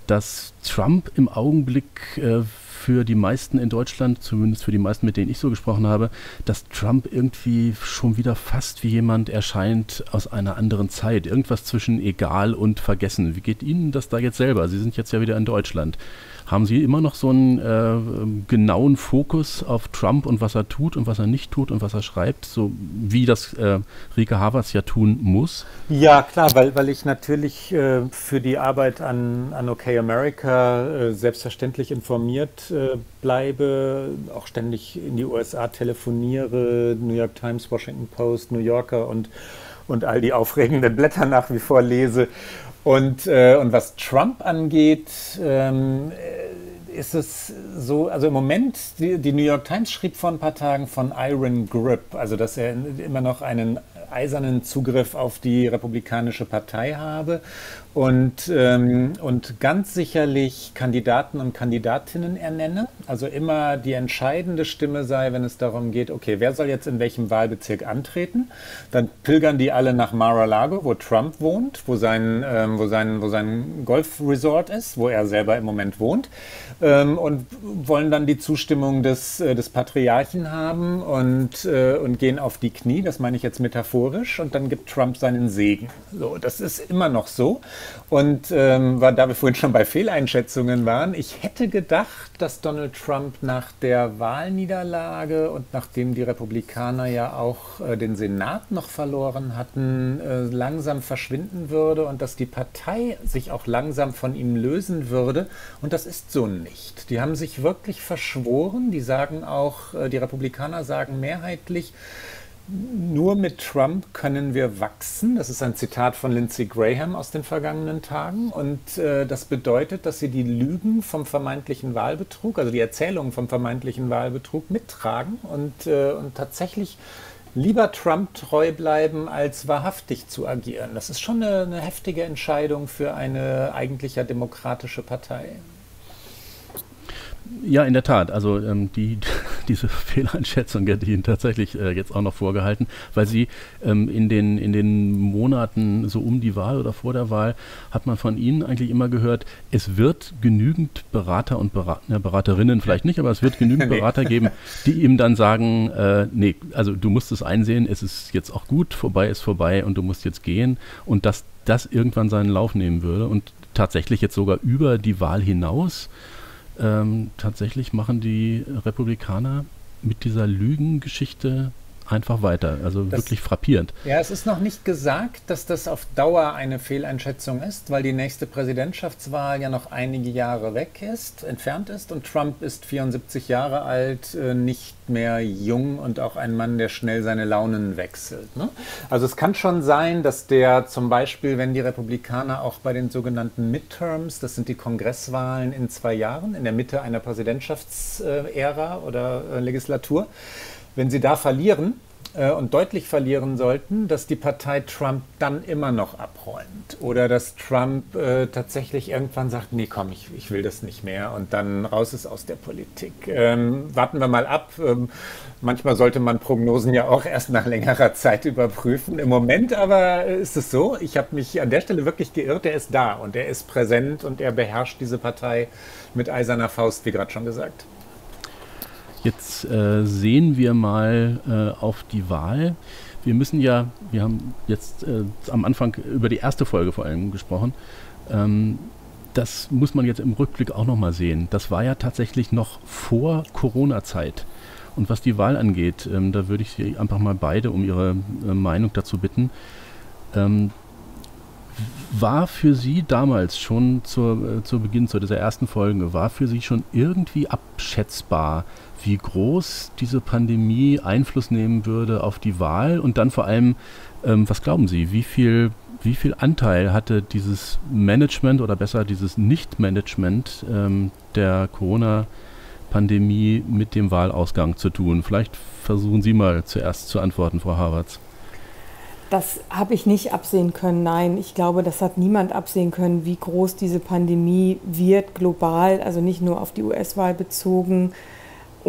dass Trump im Augenblick äh, für die meisten in Deutschland, zumindest für die meisten, mit denen ich so gesprochen habe, dass Trump irgendwie schon wieder fast wie jemand erscheint aus einer anderen Zeit. Irgendwas zwischen egal und vergessen. Wie geht Ihnen das da jetzt selber? Sie sind jetzt ja wieder in Deutschland. Haben Sie immer noch so einen äh, genauen Fokus auf Trump und was er tut und was er nicht tut und was er schreibt, so wie das äh, Rike Havertz ja tun muss? Ja, klar, weil, weil ich natürlich äh, für die Arbeit an, an OK America äh, selbstverständlich informiert äh, bleibe, auch ständig in die USA telefoniere, New York Times, Washington Post, New Yorker und, und all die aufregenden Blätter nach wie vor lese. Und, äh, und was Trump angeht, ähm, ist es so, also im Moment, die, die, New York Times schrieb vor ein paar Tagen von Iron Grip, also dass er immer noch einen eisernen Zugriff auf die Republikanische Partei habe und, ähm, und ganz sicherlich Kandidaten und Kandidatinnen ernenne. Also immer die entscheidende Stimme sei, wenn es darum geht, okay, wer soll jetzt in welchem Wahlbezirk antreten? Dann pilgern die alle nach Mar-a-Lago, wo Trump wohnt, wo sein, ähm, wo sein, wo sein Golfresort ist, wo er selber im Moment wohnt ähm, und wollen dann die Zustimmung des, äh, des Patriarchen haben und, äh, und gehen auf die Knie, das meine ich jetzt metaphorisch, und dann gibt Trump seinen Segen. So, das ist immer noch so. Und ähm, da wir vorhin schon bei Fehleinschätzungen waren, ich hätte gedacht, dass Donald Trump nach der Wahlniederlage und nachdem die Republikaner ja auch äh, den Senat noch verloren hatten, äh, langsam verschwinden würde und dass die Partei sich auch langsam von ihm lösen würde. Und das ist so nicht. Die haben sich wirklich verschworen. Die sagen auch, äh, die Republikaner sagen mehrheitlich, nur mit Trump können wir wachsen. Das ist ein Zitat von Lindsey Graham aus den vergangenen Tagen. Und äh, das bedeutet, dass sie die Lügen vom vermeintlichen Wahlbetrug, also die Erzählungen vom vermeintlichen Wahlbetrug mittragen und, äh, und tatsächlich lieber Trump treu bleiben, als wahrhaftig zu agieren. Das ist schon eine, eine heftige Entscheidung für eine eigentlich demokratische Partei. Ja, in der Tat. Also ähm, die, <laughs> diese Fehleinschätzung hätte ich Ihnen tatsächlich äh, jetzt auch noch vorgehalten, weil Sie ähm, in, den, in den Monaten so um die Wahl oder vor der Wahl hat man von Ihnen eigentlich immer gehört, es wird genügend Berater und Berat ja, Beraterinnen vielleicht nicht, aber es wird genügend <laughs> Berater geben, die ihm dann sagen, äh, nee, also du musst es einsehen, es ist jetzt auch gut, vorbei ist vorbei und du musst jetzt gehen und dass das irgendwann seinen Lauf nehmen würde und tatsächlich jetzt sogar über die Wahl hinaus ähm, tatsächlich machen die Republikaner mit dieser Lügengeschichte einfach weiter. Also das, wirklich frappierend. Ja, es ist noch nicht gesagt, dass das auf Dauer eine Fehleinschätzung ist, weil die nächste Präsidentschaftswahl ja noch einige Jahre weg ist, entfernt ist und Trump ist 74 Jahre alt, äh, nicht mehr jung und auch ein Mann, der schnell seine Launen wechselt. Ne? Also es kann schon sein, dass der zum Beispiel, wenn die Republikaner auch bei den sogenannten Midterms, das sind die Kongresswahlen in zwei Jahren, in der Mitte einer Präsidentschaftsära oder äh, Legislatur, wenn sie da verlieren äh, und deutlich verlieren sollten, dass die Partei Trump dann immer noch abräumt. Oder dass Trump äh, tatsächlich irgendwann sagt, nee, komm, ich, ich will das nicht mehr und dann raus ist aus der Politik. Ähm, warten wir mal ab. Ähm, manchmal sollte man Prognosen ja auch erst nach längerer Zeit überprüfen. Im Moment aber ist es so, ich habe mich an der Stelle wirklich geirrt, er ist da und er ist präsent und er beherrscht diese Partei mit eiserner Faust, wie gerade schon gesagt. Jetzt äh, sehen wir mal äh, auf die Wahl. Wir müssen ja, wir haben jetzt äh, am Anfang über die erste Folge vor allem gesprochen. Ähm, das muss man jetzt im Rückblick auch nochmal sehen. Das war ja tatsächlich noch vor Corona-Zeit. Und was die Wahl angeht, ähm, da würde ich Sie einfach mal beide um Ihre äh, Meinung dazu bitten. Ähm, war für Sie damals schon zur, äh, zu Beginn zu dieser ersten Folge, war für Sie schon irgendwie abschätzbar, wie groß diese Pandemie Einfluss nehmen würde auf die Wahl und dann vor allem, ähm, was glauben Sie, wie viel, wie viel Anteil hatte dieses Management oder besser dieses Nicht-Management ähm, der Corona-Pandemie mit dem Wahlausgang zu tun? Vielleicht versuchen Sie mal zuerst zu antworten, Frau Havertz. Das habe ich nicht absehen können, nein. Ich glaube, das hat niemand absehen können, wie groß diese Pandemie wird global, also nicht nur auf die US-Wahl bezogen.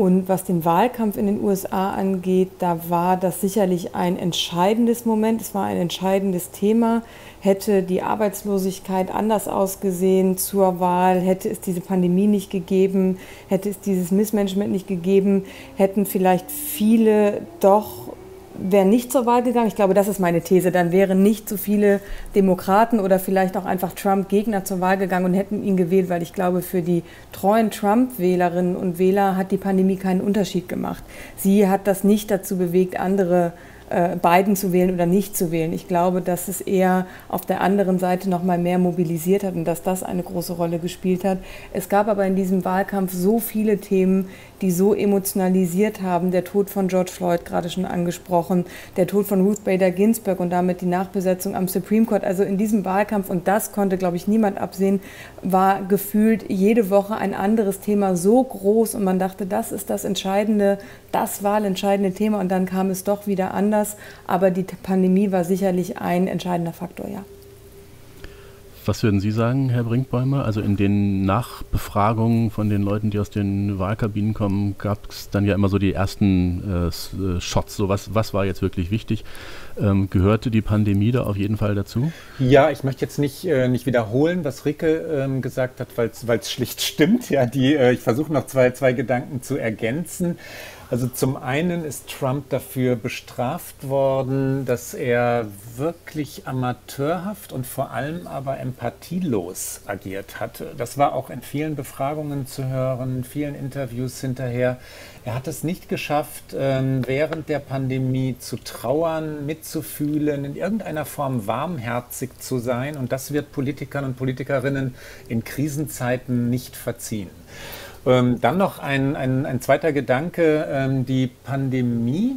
Und was den Wahlkampf in den USA angeht, da war das sicherlich ein entscheidendes Moment, es war ein entscheidendes Thema. Hätte die Arbeitslosigkeit anders ausgesehen zur Wahl, hätte es diese Pandemie nicht gegeben, hätte es dieses Missmanagement nicht gegeben, hätten vielleicht viele doch wären nicht zur Wahl gegangen. Ich glaube, das ist meine These. Dann wären nicht so viele Demokraten oder vielleicht auch einfach Trump-Gegner zur Wahl gegangen und hätten ihn gewählt, weil ich glaube, für die treuen Trump-Wählerinnen und Wähler hat die Pandemie keinen Unterschied gemacht. Sie hat das nicht dazu bewegt, andere äh, Biden zu wählen oder nicht zu wählen. Ich glaube, dass es eher auf der anderen Seite noch mal mehr mobilisiert hat und dass das eine große Rolle gespielt hat. Es gab aber in diesem Wahlkampf so viele Themen, die so emotionalisiert haben. Der Tod von George Floyd, gerade schon angesprochen, der Tod von Ruth Bader Ginsburg und damit die Nachbesetzung am Supreme Court. Also in diesem Wahlkampf, und das konnte, glaube ich, niemand absehen, war gefühlt jede Woche ein anderes Thema so groß und man dachte, das ist das entscheidende, das wahlentscheidende Thema und dann kam es doch wieder anders. Aber die Pandemie war sicherlich ein entscheidender Faktor, ja. Was würden Sie sagen, Herr Brinkbäumer? Also in den Nachbefragungen von den Leuten, die aus den Wahlkabinen kommen, gab es dann ja immer so die ersten äh, äh, Shots. So was, was war jetzt wirklich wichtig? Ähm, gehörte die Pandemie da auf jeden Fall dazu? Ja, ich möchte jetzt nicht, äh, nicht wiederholen, was Ricke ähm, gesagt hat, weil es schlicht <laughs> stimmt. Ja, die, äh, ich versuche noch zwei, zwei Gedanken zu ergänzen. Also zum einen ist Trump dafür bestraft worden, dass er wirklich amateurhaft und vor allem aber empathielos agiert hatte. Das war auch in vielen Befragungen zu hören, vielen Interviews hinterher. Er hat es nicht geschafft, ähm, während der Pandemie zu trauern, mitzufühlen, in irgendeiner Form warmherzig zu sein. Und das wird Politikern und Politikerinnen in Krisenzeiten nicht verziehen. Ähm, dann noch ein, ein, ein zweiter Gedanke. Ähm, die Pandemie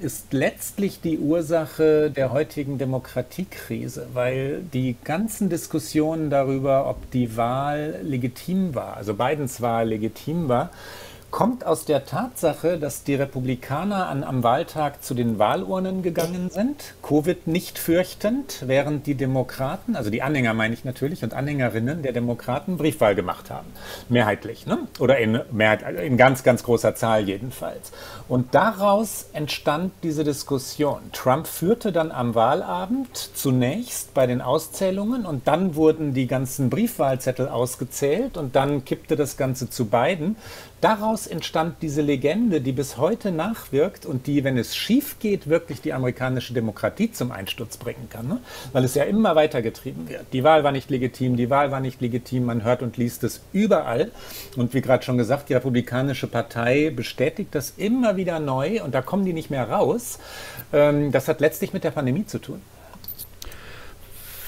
ist letztlich die Ursache der heutigen Demokratiekrise, weil die ganzen Diskussionen darüber, ob die Wahl legitim war, also Bidens Wahl legitim war, kommt aus der Tatsache, dass die Republikaner an, am Wahltag zu den Wahlurnen gegangen sind, Covid nicht fürchtend, während die Demokraten, also die Anhänger meine ich natürlich und Anhängerinnen der Demokraten Briefwahl gemacht haben. Mehrheitlich, ne? oder in, Mehrheit, in ganz, ganz großer Zahl jedenfalls. Und daraus entstand diese Diskussion. Trump führte dann am Wahlabend zunächst bei den Auszählungen und dann wurden die ganzen Briefwahlzettel ausgezählt und dann kippte das Ganze zu beiden. Daraus entstand diese Legende, die bis heute nachwirkt und die, wenn es schief geht, wirklich die amerikanische Demokratie zum Einsturz bringen kann. Ne? Weil es ja immer weitergetrieben wird. Die Wahl war nicht legitim, die Wahl war nicht legitim, man hört und liest es überall. Und wie gerade schon gesagt, die Republikanische Partei bestätigt das immer wieder neu und da kommen die nicht mehr raus. Ähm, das hat letztlich mit der Pandemie zu tun.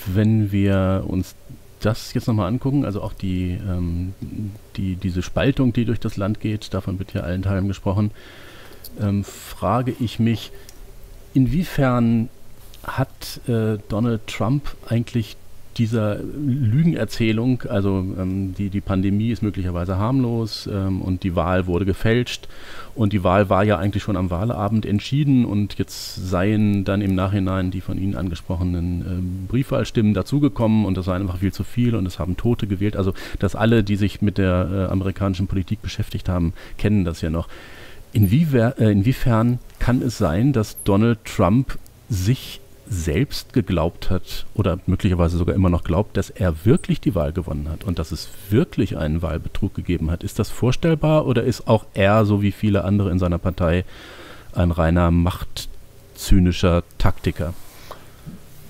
Wenn wir uns das jetzt nochmal angucken, also auch die, ähm, die, diese Spaltung, die durch das Land geht, davon wird ja allen Teilen gesprochen, ähm, frage ich mich, inwiefern hat äh, Donald Trump eigentlich dieser Lügenerzählung, also ähm, die, die Pandemie ist möglicherweise harmlos ähm, und die Wahl wurde gefälscht und die Wahl war ja eigentlich schon am Wahlabend entschieden und jetzt seien dann im Nachhinein die von Ihnen angesprochenen ähm, Briefwahlstimmen dazugekommen und das sei einfach viel zu viel und es haben Tote gewählt. Also dass alle, die sich mit der äh, amerikanischen Politik beschäftigt haben, kennen das ja noch. Inwiefer, äh, inwiefern kann es sein, dass Donald Trump sich selbst geglaubt hat oder möglicherweise sogar immer noch glaubt, dass er wirklich die Wahl gewonnen hat und dass es wirklich einen Wahlbetrug gegeben hat. Ist das vorstellbar oder ist auch er, so wie viele andere in seiner Partei, ein reiner machtzynischer Taktiker?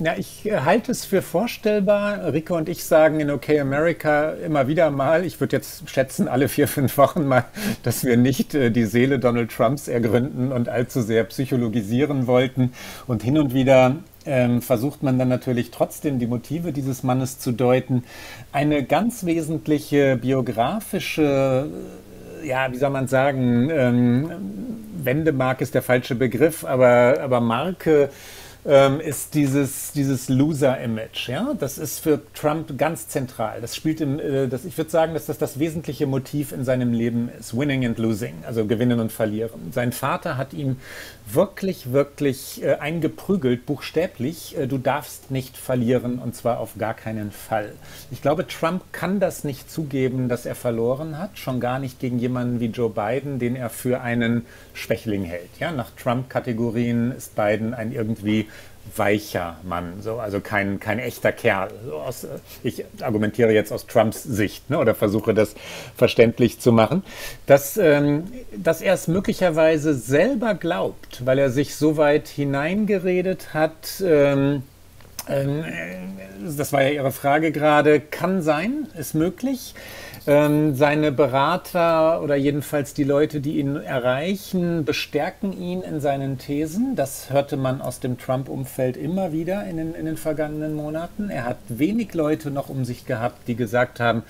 Ja, ich halte es für vorstellbar. Rico und ich sagen in OK America immer wieder mal, ich würde jetzt schätzen, alle vier, fünf Wochen mal, dass wir nicht äh, die Seele Donald Trumps ergründen und allzu sehr psychologisieren wollten. Und hin und wieder ähm, versucht man dann natürlich trotzdem die Motive dieses Mannes zu deuten. Eine ganz wesentliche biografische, äh, ja, wie soll man sagen, ähm, Wendemark ist der falsche Begriff, aber, aber Marke ähm, ist dieses, dieses Loser-Image. Ja? Das ist für Trump ganz zentral. Das spielt im, äh, das, ich würde sagen, dass das das wesentliche Motiv in seinem Leben ist. Winning and losing, also gewinnen und verlieren. Sein Vater hat ihm wirklich, wirklich äh, eingeprügelt, buchstäblich. Äh, du darfst nicht verlieren und zwar auf gar keinen Fall. Ich glaube, Trump kann das nicht zugeben, dass er verloren hat. Schon gar nicht gegen jemanden wie Joe Biden, den er für einen Schwächling hält. Ja? Nach Trump-Kategorien ist Biden ein irgendwie weicher Mann, so, also kein, kein echter Kerl. So aus, ich argumentiere jetzt aus Trumps Sicht ne, oder versuche das verständlich zu machen, dass, ähm, dass er es möglicherweise selber glaubt, weil er sich so weit hineingeredet hat. Ähm, das war ja Ihre Frage gerade, kann sein, ist möglich. Ähm, seine Berater oder jedenfalls die Leute, die ihn erreichen, bestärken ihn in seinen Thesen. Das hörte man aus dem Trump-Umfeld immer wieder in den, in den vergangenen Monaten. Er hat wenig Leute noch um sich gehabt, die gesagt haben,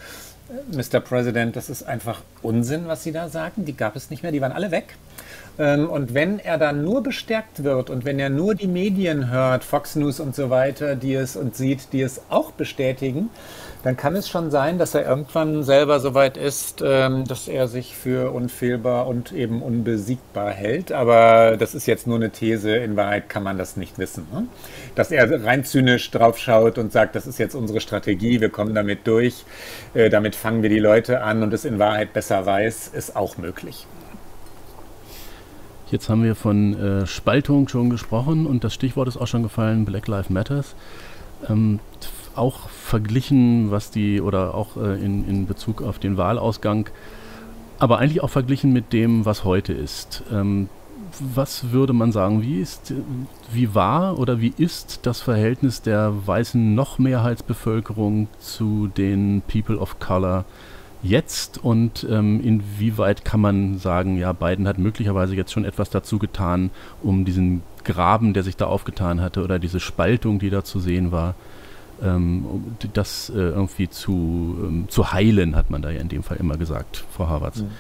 äh, Mr. President, das ist einfach Unsinn, was Sie da sagen. Die gab es nicht mehr, die waren alle weg. Ähm, und wenn er dann nur bestärkt wird und wenn er nur die Medien hört, Fox News und so weiter, die es und sieht, die es auch bestätigen, dann kann es schon sein, dass er irgendwann selber so weit ist, ähm, dass er sich für unfehlbar und eben unbesiegbar hält. Aber das ist jetzt nur eine These. In Wahrheit kann man das nicht wissen. Ne? Dass er rein zynisch drauf schaut und sagt, das ist jetzt unsere Strategie, wir kommen damit durch, äh, damit fangen wir die Leute an und es in Wahrheit besser weiß, ist auch möglich. Jetzt haben wir von äh, Spaltung schon gesprochen und das Stichwort ist auch schon gefallen, Black Lives Matters. Ähm, auch verglichen, was die, oder auch äh, in, in Bezug auf den Wahlausgang, aber eigentlich auch verglichen mit dem, was heute ist. Ähm, was würde man sagen, wie ist, wie war oder wie ist das Verhältnis der weißen Noch-Mehrheitsbevölkerung zu den People of Color jetzt und ähm, inwieweit kann man sagen, ja, Biden hat möglicherweise jetzt schon etwas dazu getan, um diesen Graben, der sich da aufgetan hatte oder diese Spaltung, die da zu sehen war, ähm, das äh, irgendwie zu, ähm, zu heilen, hat man da ja in dem Fall immer gesagt, Frau Havertz. Mhm.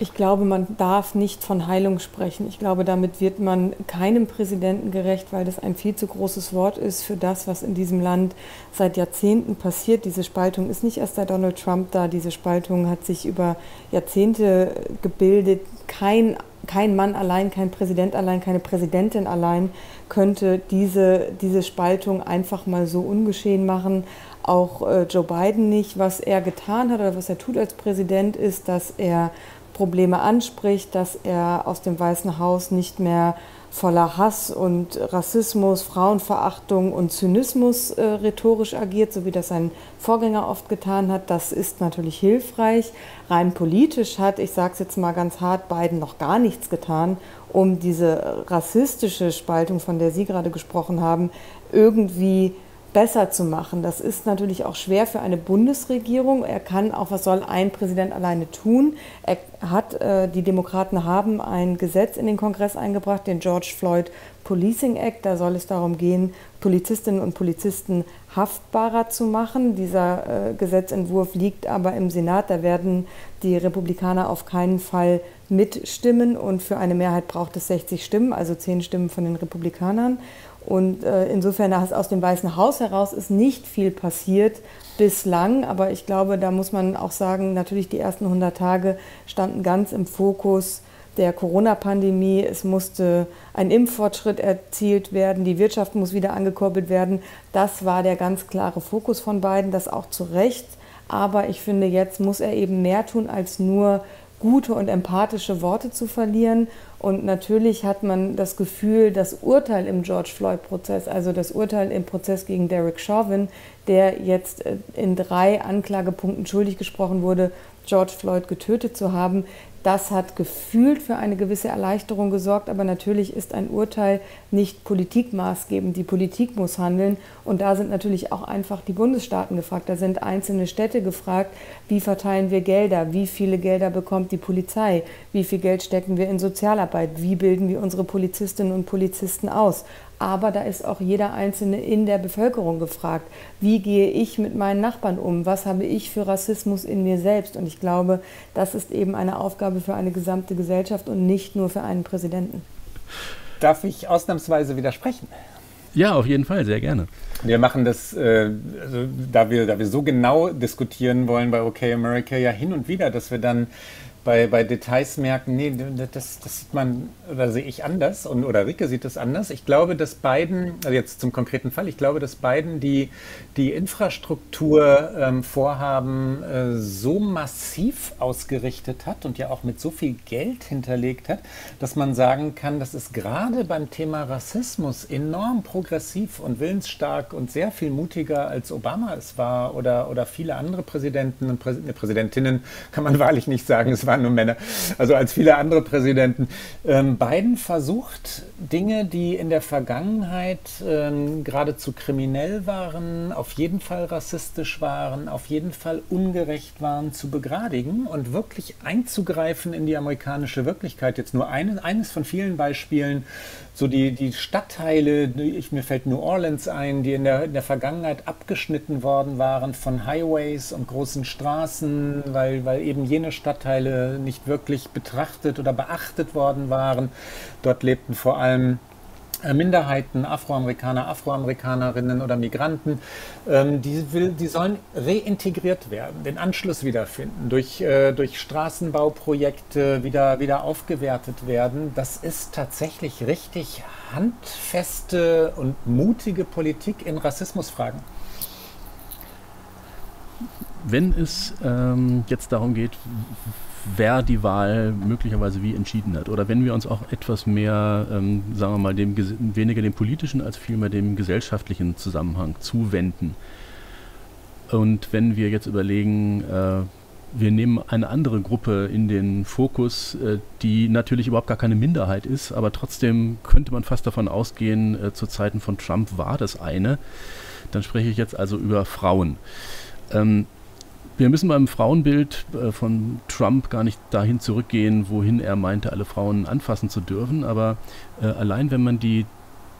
Ich glaube, man darf nicht von Heilung sprechen. Ich glaube, damit wird man keinem Präsidenten gerecht, weil das ein viel zu großes Wort ist für das, was in diesem Land seit Jahrzehnten passiert. Diese Spaltung ist nicht erst seit Donald Trump da. Diese Spaltung hat sich über Jahrzehnte gebildet. Kein kein Mann allein, kein Präsident allein, keine Präsidentin allein könnte diese, diese Spaltung einfach mal so ungeschehen machen. Auch äh, Joe Biden nicht. Was er getan hat oder was er tut als Präsident, ist, dass er Probleme anspricht, dass er aus dem Weißen Haus nicht mehr voller Hass und Rassismus, Frauenverachtung und Zynismus äh, rhetorisch agiert, so wie das sein Vorgänger oft getan hat. Das ist natürlich hilfreich. Rein politisch hat, ich sage es jetzt mal ganz hart, Biden noch gar nichts getan, um diese rassistische Spaltung, von der Sie gerade gesprochen haben, irgendwie besser zu machen. Das ist natürlich auch schwer für eine Bundesregierung. Er kann auch, was soll ein Präsident alleine tun? Er hat, äh, die Demokraten haben ein Gesetz in den Kongress eingebracht, den George Floyd Policing Act. Da soll es darum gehen, Polizistinnen und Polizisten haftbarer zu machen. Dieser äh, Gesetzentwurf liegt aber im Senat. Da werden die Republikaner auf keinen Fall mitstimmen und für eine Mehrheit braucht es 60 Stimmen, also 10 Stimmen von den Republikanern. Und äh, insofern aus dem Weißen Haus heraus ist nicht viel passiert bislang, aber ich glaube, da muss man auch sagen, natürlich die ersten 100 Tage standen ganz im Fokus der Corona-Pandemie. Es musste ein Impffortschritt erzielt werden, die Wirtschaft muss wieder angekurbelt werden. Das war der ganz klare Fokus von beiden, das auch zu Recht. Aber ich finde, jetzt muss er eben mehr tun, als nur gute und empathische Worte zu verlieren. Und natürlich hat man das Gefühl, das Urteil im George Floyd-Prozess, also das Urteil im Prozess gegen Derek Chauvin, der jetzt äh, in drei Anklagepunkten schuldig gesprochen wurde, George Floyd getötet zu haben, das hat gefühlt für eine gewisse Erleichterung gesorgt, aber natürlich ist ein Urteil nicht politikmaßgebend. Die Politik muss handeln. Und da sind natürlich auch einfach die Bundesstaaten gefragt. Da sind einzelne Städte gefragt, wie verteilen wir Gelder, wie viele Gelder bekommt die Polizei, wie viel Geld stecken wir in Sozialarbeit, wie bilden wir unsere Polizistinnen und Polizisten aus aber da ist auch jeder Einzelne in der Bevölkerung gefragt. Wie gehe ich mit meinen Nachbarn um? Was habe ich für Rassismus in mir selbst? Und ich glaube, das ist eben eine Aufgabe für eine gesamte Gesellschaft und nicht nur für einen Präsidenten. Darf ich ausnahmsweise widersprechen? Ja, auf jeden Fall, sehr gerne. Wir machen das, äh, also, da, wir, da wir so genau diskutieren wollen bei OK America ja hin und wieder, dass wir dann bei, bei Details merken, nee, das, das sieht man oder sehe ich anders und, oder Ricke sieht das anders. Ich glaube, dass beiden, also jetzt zum konkreten Fall, ich glaube, dass beiden die, die Infrastrukturvorhaben ähm, äh, so massiv ausgerichtet hat und ja auch mit so viel Geld hinterlegt hat, dass man sagen kann, das ist gerade beim Thema Rassismus enorm progressiv und willensstark und sehr viel mutiger als Obama es war oder, oder viele andere Präsidenten und Prä Präsidentinnen, kann man <laughs> wahrlich nicht sagen. Es war waren nur Männer, also als viele andere Präsidenten. Ähm, Biden versucht, Dinge, die in der Vergangenheit ähm, geradezu kriminell waren, auf jeden Fall rassistisch waren, auf jeden Fall ungerecht waren, zu begradigen und wirklich einzugreifen in die amerikanische Wirklichkeit. Jetzt nur eine, eines von vielen Beispielen so die, die Stadtteile, ich, mir fällt New Orleans ein, die in der, in der Vergangenheit abgeschnitten worden waren von Highways und großen Straßen, weil, weil eben jene Stadtteile nicht wirklich betrachtet oder beachtet worden waren. Dort lebten vor allem äh, Minderheiten, Afroamerikaner, Afroamerikanerinnen oder Migranten, ähm, die, will, die sollen reintegriert werden, den Anschluss wiederfinden, durch, äh, durch Straßenbauprojekte wieder, wieder aufgewertet werden. Das ist tatsächlich richtig handfeste und mutige Politik in Rassismusfragen. Wenn es ähm, jetzt darum geht, wer die Wahl möglicherweise wie entschieden hat. Oder wenn wir uns auch etwas mehr, ähm, sagen wir mal, dem, weniger dem politischen als vielmehr dem gesellschaftlichen Zusammenhang zuwenden. Und wenn wir jetzt überlegen, äh, wir nehmen eine andere Gruppe in den Fokus, äh, die natürlich überhaupt gar keine Minderheit ist, aber trotzdem könnte man fast davon ausgehen, äh, zu Zeiten von Trump war das eine. Dann spreche ich jetzt also über Frauen. Ähm, wir müssen beim Frauenbild äh, von Trump gar nicht dahin zurückgehen, wohin er meinte, alle Frauen anfassen zu dürfen. Aber äh, allein wenn man die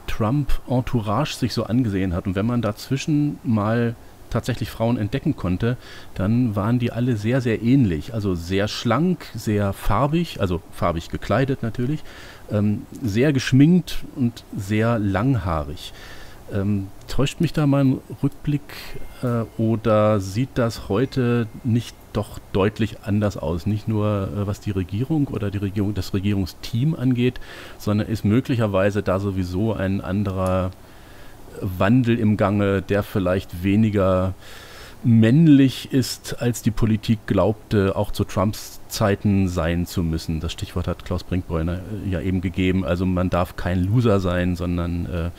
Trump-Entourage sich so angesehen hat und wenn man dazwischen mal tatsächlich Frauen entdecken konnte, dann waren die alle sehr, sehr ähnlich. Also sehr schlank, sehr farbig, also farbig gekleidet natürlich, ähm, sehr geschminkt und sehr langhaarig. Ähm, täuscht mich da mein Rückblick äh, oder sieht das heute nicht doch deutlich anders aus? Nicht nur äh, was die Regierung oder die Regierung, das Regierungsteam angeht, sondern ist möglicherweise da sowieso ein anderer Wandel im Gange, der vielleicht weniger männlich ist, als die Politik glaubte, auch zu Trumps Zeiten sein zu müssen. Das Stichwort hat Klaus Brinkbräuner äh, ja eben gegeben. Also man darf kein Loser sein, sondern äh,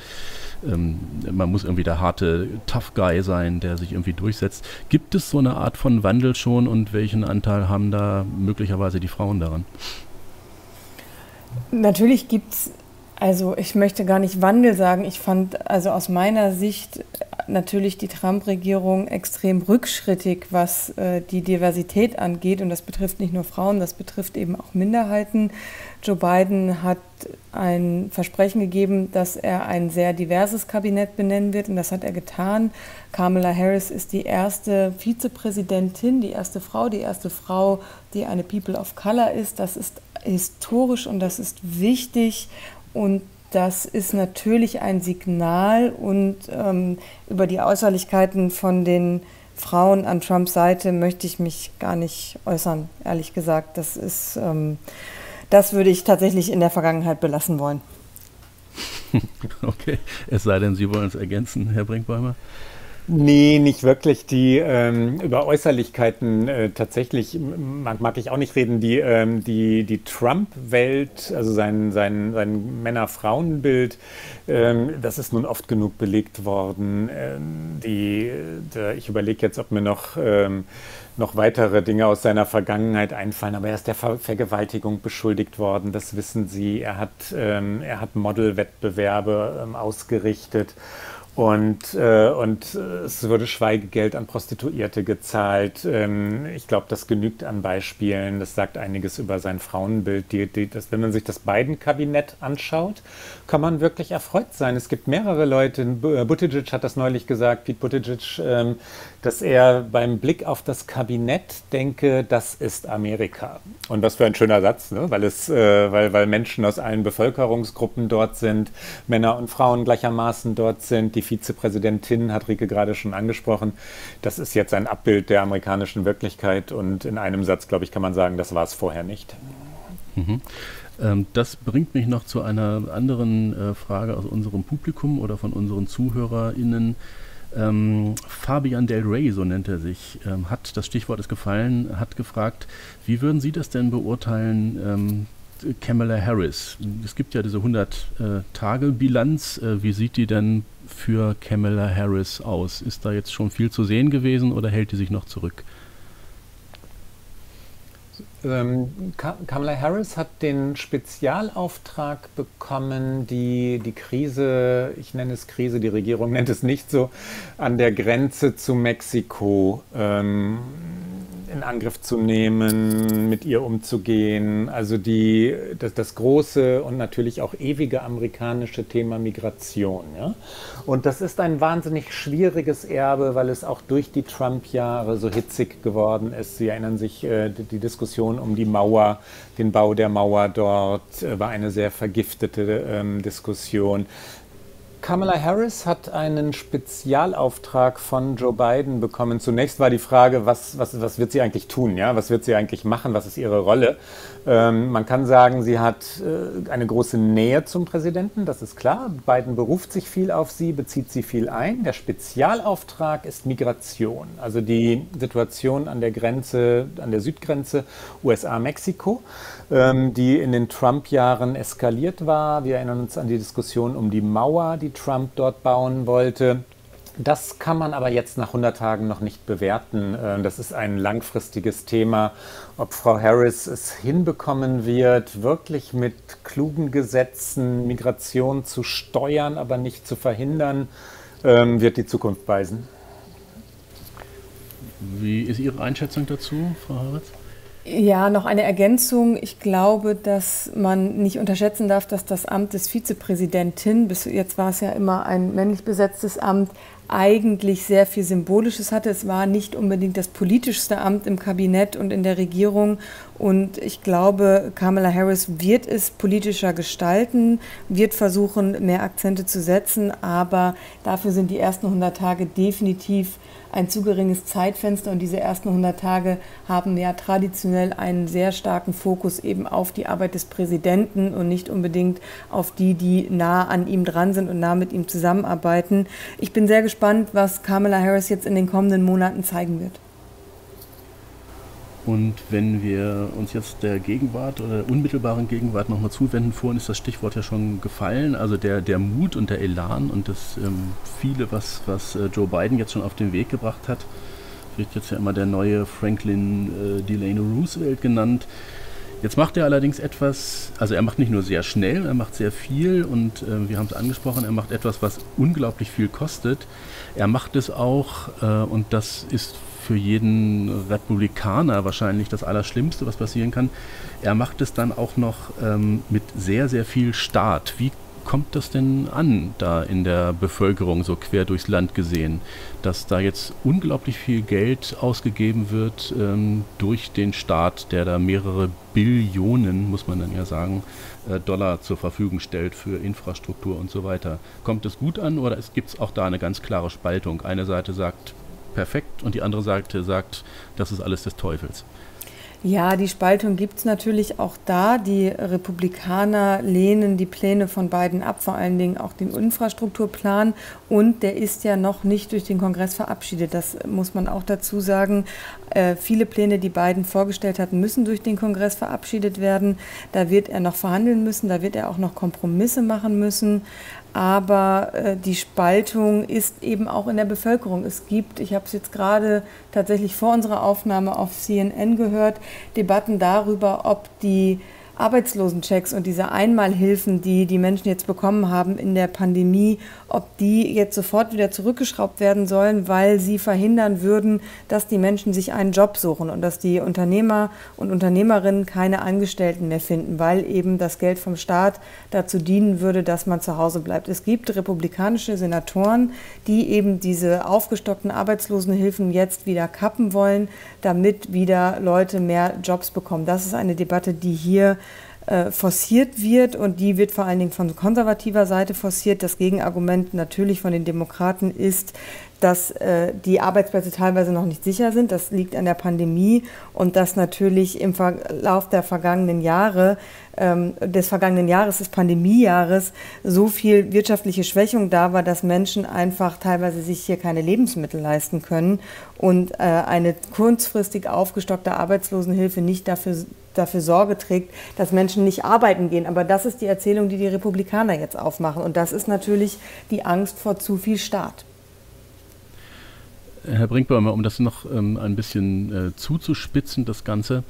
ähm, man muss irgendwie der harte Tough Guy sein, der sich irgendwie durchsetzt. Gibt es so eine Art von Wandel schon und welchen Anteil haben da möglicherweise die Frauen daran? Natürlich gibt es also ich möchte gar nicht Wandel sagen. Ich fand also aus meiner Sicht natürlich die Trump-Regierung extrem rückschrittig, was äh, die Diversität angeht. Und das betrifft nicht nur Frauen, das betrifft eben auch Minderheiten. Joe Biden hat ein Versprechen gegeben, dass er ein sehr diverses Kabinett benennen wird. Und das hat er getan. Kamala Harris ist die erste Vizepräsidentin, die erste Frau, die erste Frau, die eine People of Color ist. Das ist historisch und das ist wichtig. Und das ist natürlich ein Signal und ähm, über die Äußerlichkeiten von den Frauen an Trumps Seite möchte ich mich gar nicht äußern, ehrlich gesagt. Das ist, ähm, das würde ich tatsächlich in der Vergangenheit belassen wollen. <laughs> Okay, es sei denn, Sie wollen es ergänzen, Herr Brinkbäumer. Nee, nicht wirklich. Die ähm, über Äußerlichkeiten äh, tatsächlich mag, mag ich auch nicht reden. Die, ähm, die, die Trump-Welt, also sein, sein, sein Männer-Frauen-Bild, ähm, das ist nun oft genug belegt worden. Ähm, die, der, ich überlege jetzt, ob mir noch, ähm, noch weitere Dinge aus seiner Vergangenheit einfallen, aber er ist der Ver Vergewaltigung beschuldigt worden, das wissen Sie. Er hat, ähm, er hat Modelwettbewerbe ausgerichtet Und, äh, und es wurde Schweigegeld an Prostituierte gezahlt. Ähm, ich glaube, das genügt an Beispielen. Das sagt einiges über sein Frauenbild. Die, die, das, wenn man sich das Biden-Kabinett anschaut, kann man wirklich erfreut sein. Es gibt mehrere Leute. Äh, Buttigieg hat das neulich gesagt, Pete Buttigieg, ähm, dass er beim Blick auf das Kabinett denke, das ist Amerika. Und was für ein schöner Satz, ne? weil, es, äh, weil, weil Menschen aus allen Bevölkerungsgruppen dort sind, Männer und Frauen gleichermaßen dort sind, die Vizepräsidentin hat Rike gerade schon angesprochen. Das ist jetzt ein Abbild der amerikanischen Wirklichkeit und in einem Satz, glaube ich, kann man sagen, das war es vorher nicht. Mhm. Ähm, das bringt mich noch zu einer anderen äh, Frage aus unserem Publikum oder von unseren ZuhörerInnen. Ähm, Fabian Del Rey, so nennt er sich, ähm, hat, das Stichwort ist gefallen, hat gefragt, wie würden Sie das denn beurteilen, Kamala Harris? Es gibt ja diese 100-Tage-Bilanz. Äh, wie sieht die denn für Kamala Harris aus? Ist da jetzt schon viel zu sehen gewesen oder hält die sich noch zurück? Ähm, Kamala Harris hat den Spezialauftrag bekommen, die, die Krise, ich nenne es Krise, die Regierung nennt es nicht so, an der Grenze zu Mexiko ähm, in Angriff zu nehmen, mit ihr umzugehen. Also die, das, das große und natürlich auch ewige amerikanische Thema Migration. Ja? Und das ist ein wahnsinnig schwieriges Erbe, weil es auch durch die Trump-Jahre so hitzig geworden ist. Sie erinnern sich, äh, die Diskussion um die Mauer, den Bau der Mauer dort äh, war eine sehr vergiftete ähm, Diskussion. Kamala Harris hat einen Spezialauftrag von Joe Biden bekommen. Zunächst war die Frage, was, was, was wird sie eigentlich tun? Ja? Was wird sie eigentlich machen? Was ist ihre Rolle? Ähm, man kann sagen, sie hat äh, eine große Nähe zum Präsidenten, das ist klar. Biden beruft sich viel auf sie, bezieht sie viel ein. Der Spezialauftrag ist Migration, also die Situation an der Grenze, an der Südgrenze USA-Mexiko ähm, die in den Trump-Jahren eskaliert war. Wir erinnern uns an die Diskussion um die Mauer, die Trump dort bauen wollte. Das kann man aber jetzt nach 100 Tagen noch nicht bewerten. Äh, das ist ein langfristiges Thema. Ob Frau Harris es hinbekommen wird, wirklich mit klugen Gesetzen Migration zu steuern, aber nicht zu verhindern, ähm, wird die Zukunft weisen. Wie ist Ihre Einschätzung dazu, Frau Harris? Ja, noch eine Ergänzung. Ich glaube, dass man nicht unterschätzen darf, dass das Amt des Vizepräsidentin, bis jetzt war es ja immer ein männlich besetztes Amt, eigentlich sehr viel Symbolisches hatte. Es war nicht unbedingt das politischste Amt im Kabinett und in der Regierung. Und ich glaube, Kamala Harris wird es politischer gestalten, wird versuchen, mehr Akzente zu setzen. Aber dafür sind die ersten 100 Tage definitiv ein zu geringes Zeitfenster und diese ersten 100 Tage haben ja traditionell einen sehr starken Fokus eben auf die Arbeit des Präsidenten und nicht unbedingt auf die, die nah an ihm dran sind und nah mit ihm zusammenarbeiten. Ich bin sehr gespannt, was Kamala Harris jetzt in den kommenden Monaten zeigen wird. Und wenn wir uns jetzt der Gegenwart oder der unmittelbaren Gegenwart nochmal zuwenden, vorhin ist das Stichwort ja schon gefallen, also der, der Mut und der Elan und das ähm, viele, was, was äh, Joe Biden jetzt schon auf den Weg gebracht hat, wird jetzt ja immer der neue Franklin äh, Delano Roosevelt genannt. Jetzt macht er allerdings etwas, also er macht nicht nur sehr schnell, er macht sehr viel und äh, wir haben es angesprochen, er macht etwas, was unglaublich viel kostet. Er macht es auch, äh, und das ist für jeden Republikaner wahrscheinlich das Allerschlimmste, was passieren kann. Er macht es dann auch noch ähm, mit sehr, sehr viel Staat. Wie kommt das denn an, da in der Bevölkerung so quer durchs Land gesehen, dass da jetzt unglaublich viel Geld ausgegeben wird ähm, durch den Staat, der da mehrere Billionen, muss man dann ja sagen, äh, Dollar zur Verfügung stellt für Infrastruktur und so weiter. Kommt es gut an oder gibt es auch da eine ganz klare Spaltung? Eine Seite sagt, perfekt und die andere Seite sagt, das ist alles des Teufels. Ja, die Spaltung gibt es natürlich auch da. Die Republikaner lehnen die Pläne von beiden ab, vor allen Dingen auch den Infrastrukturplan. Und der ist ja noch nicht durch den Kongress verabschiedet. Das muss man auch dazu sagen. Äh, viele Pläne, die Biden vorgestellt hat, müssen durch den Kongress verabschiedet werden. Da wird er noch verhandeln müssen, da wird er auch noch Kompromisse machen müssen aber äh, die Spaltung ist eben auch in der Bevölkerung. Es gibt, ich habe es jetzt gerade tatsächlich vor unserer Aufnahme auf CNN gehört, Debatten darüber, ob die Arbeitslosenchecks und diese Einmalhilfen, die die Menschen jetzt bekommen haben in der Pandemie, ob die jetzt sofort wieder zurückgeschraubt werden sollen, weil sie verhindern würden, dass die Menschen sich einen Job suchen und dass die Unternehmer und Unternehmerinnen keine Angestellten mehr finden, weil eben das Geld vom Staat dazu dienen würde, dass man zu Hause bleibt. Es gibt republikanische Senatoren, die eben diese aufgestockten Arbeitslosenhilfen jetzt wieder kappen wollen, damit wieder Leute mehr Jobs bekommen. Das ist eine Debatte, die hier äh, forciert wird und die wird vor allen Dingen von konservativer Seite forciert. Das Gegenargument natürlich von den Demokraten ist, dass äh, die Arbeitsplätze teilweise noch nicht sicher sind. Das liegt an der Pandemie und dass natürlich im Verlauf der vergangenen Jahre, ähm, des vergangenen Jahres, des Pandemiejahres, so viel wirtschaftliche Schwächung da war, dass Menschen einfach teilweise sich hier keine Lebensmittel leisten können und äh, eine kurzfristig aufgestockte Arbeitslosenhilfe nicht dafür dafür Sorge trägt, dass Menschen nicht arbeiten gehen. Aber das ist die Erzählung, die die Republikaner jetzt aufmachen. Und das ist natürlich die Angst vor zu viel Staat. Herr Brinkbäumer, um das noch ähm, ein bisschen äh, zuzuspitzen, das Ganze,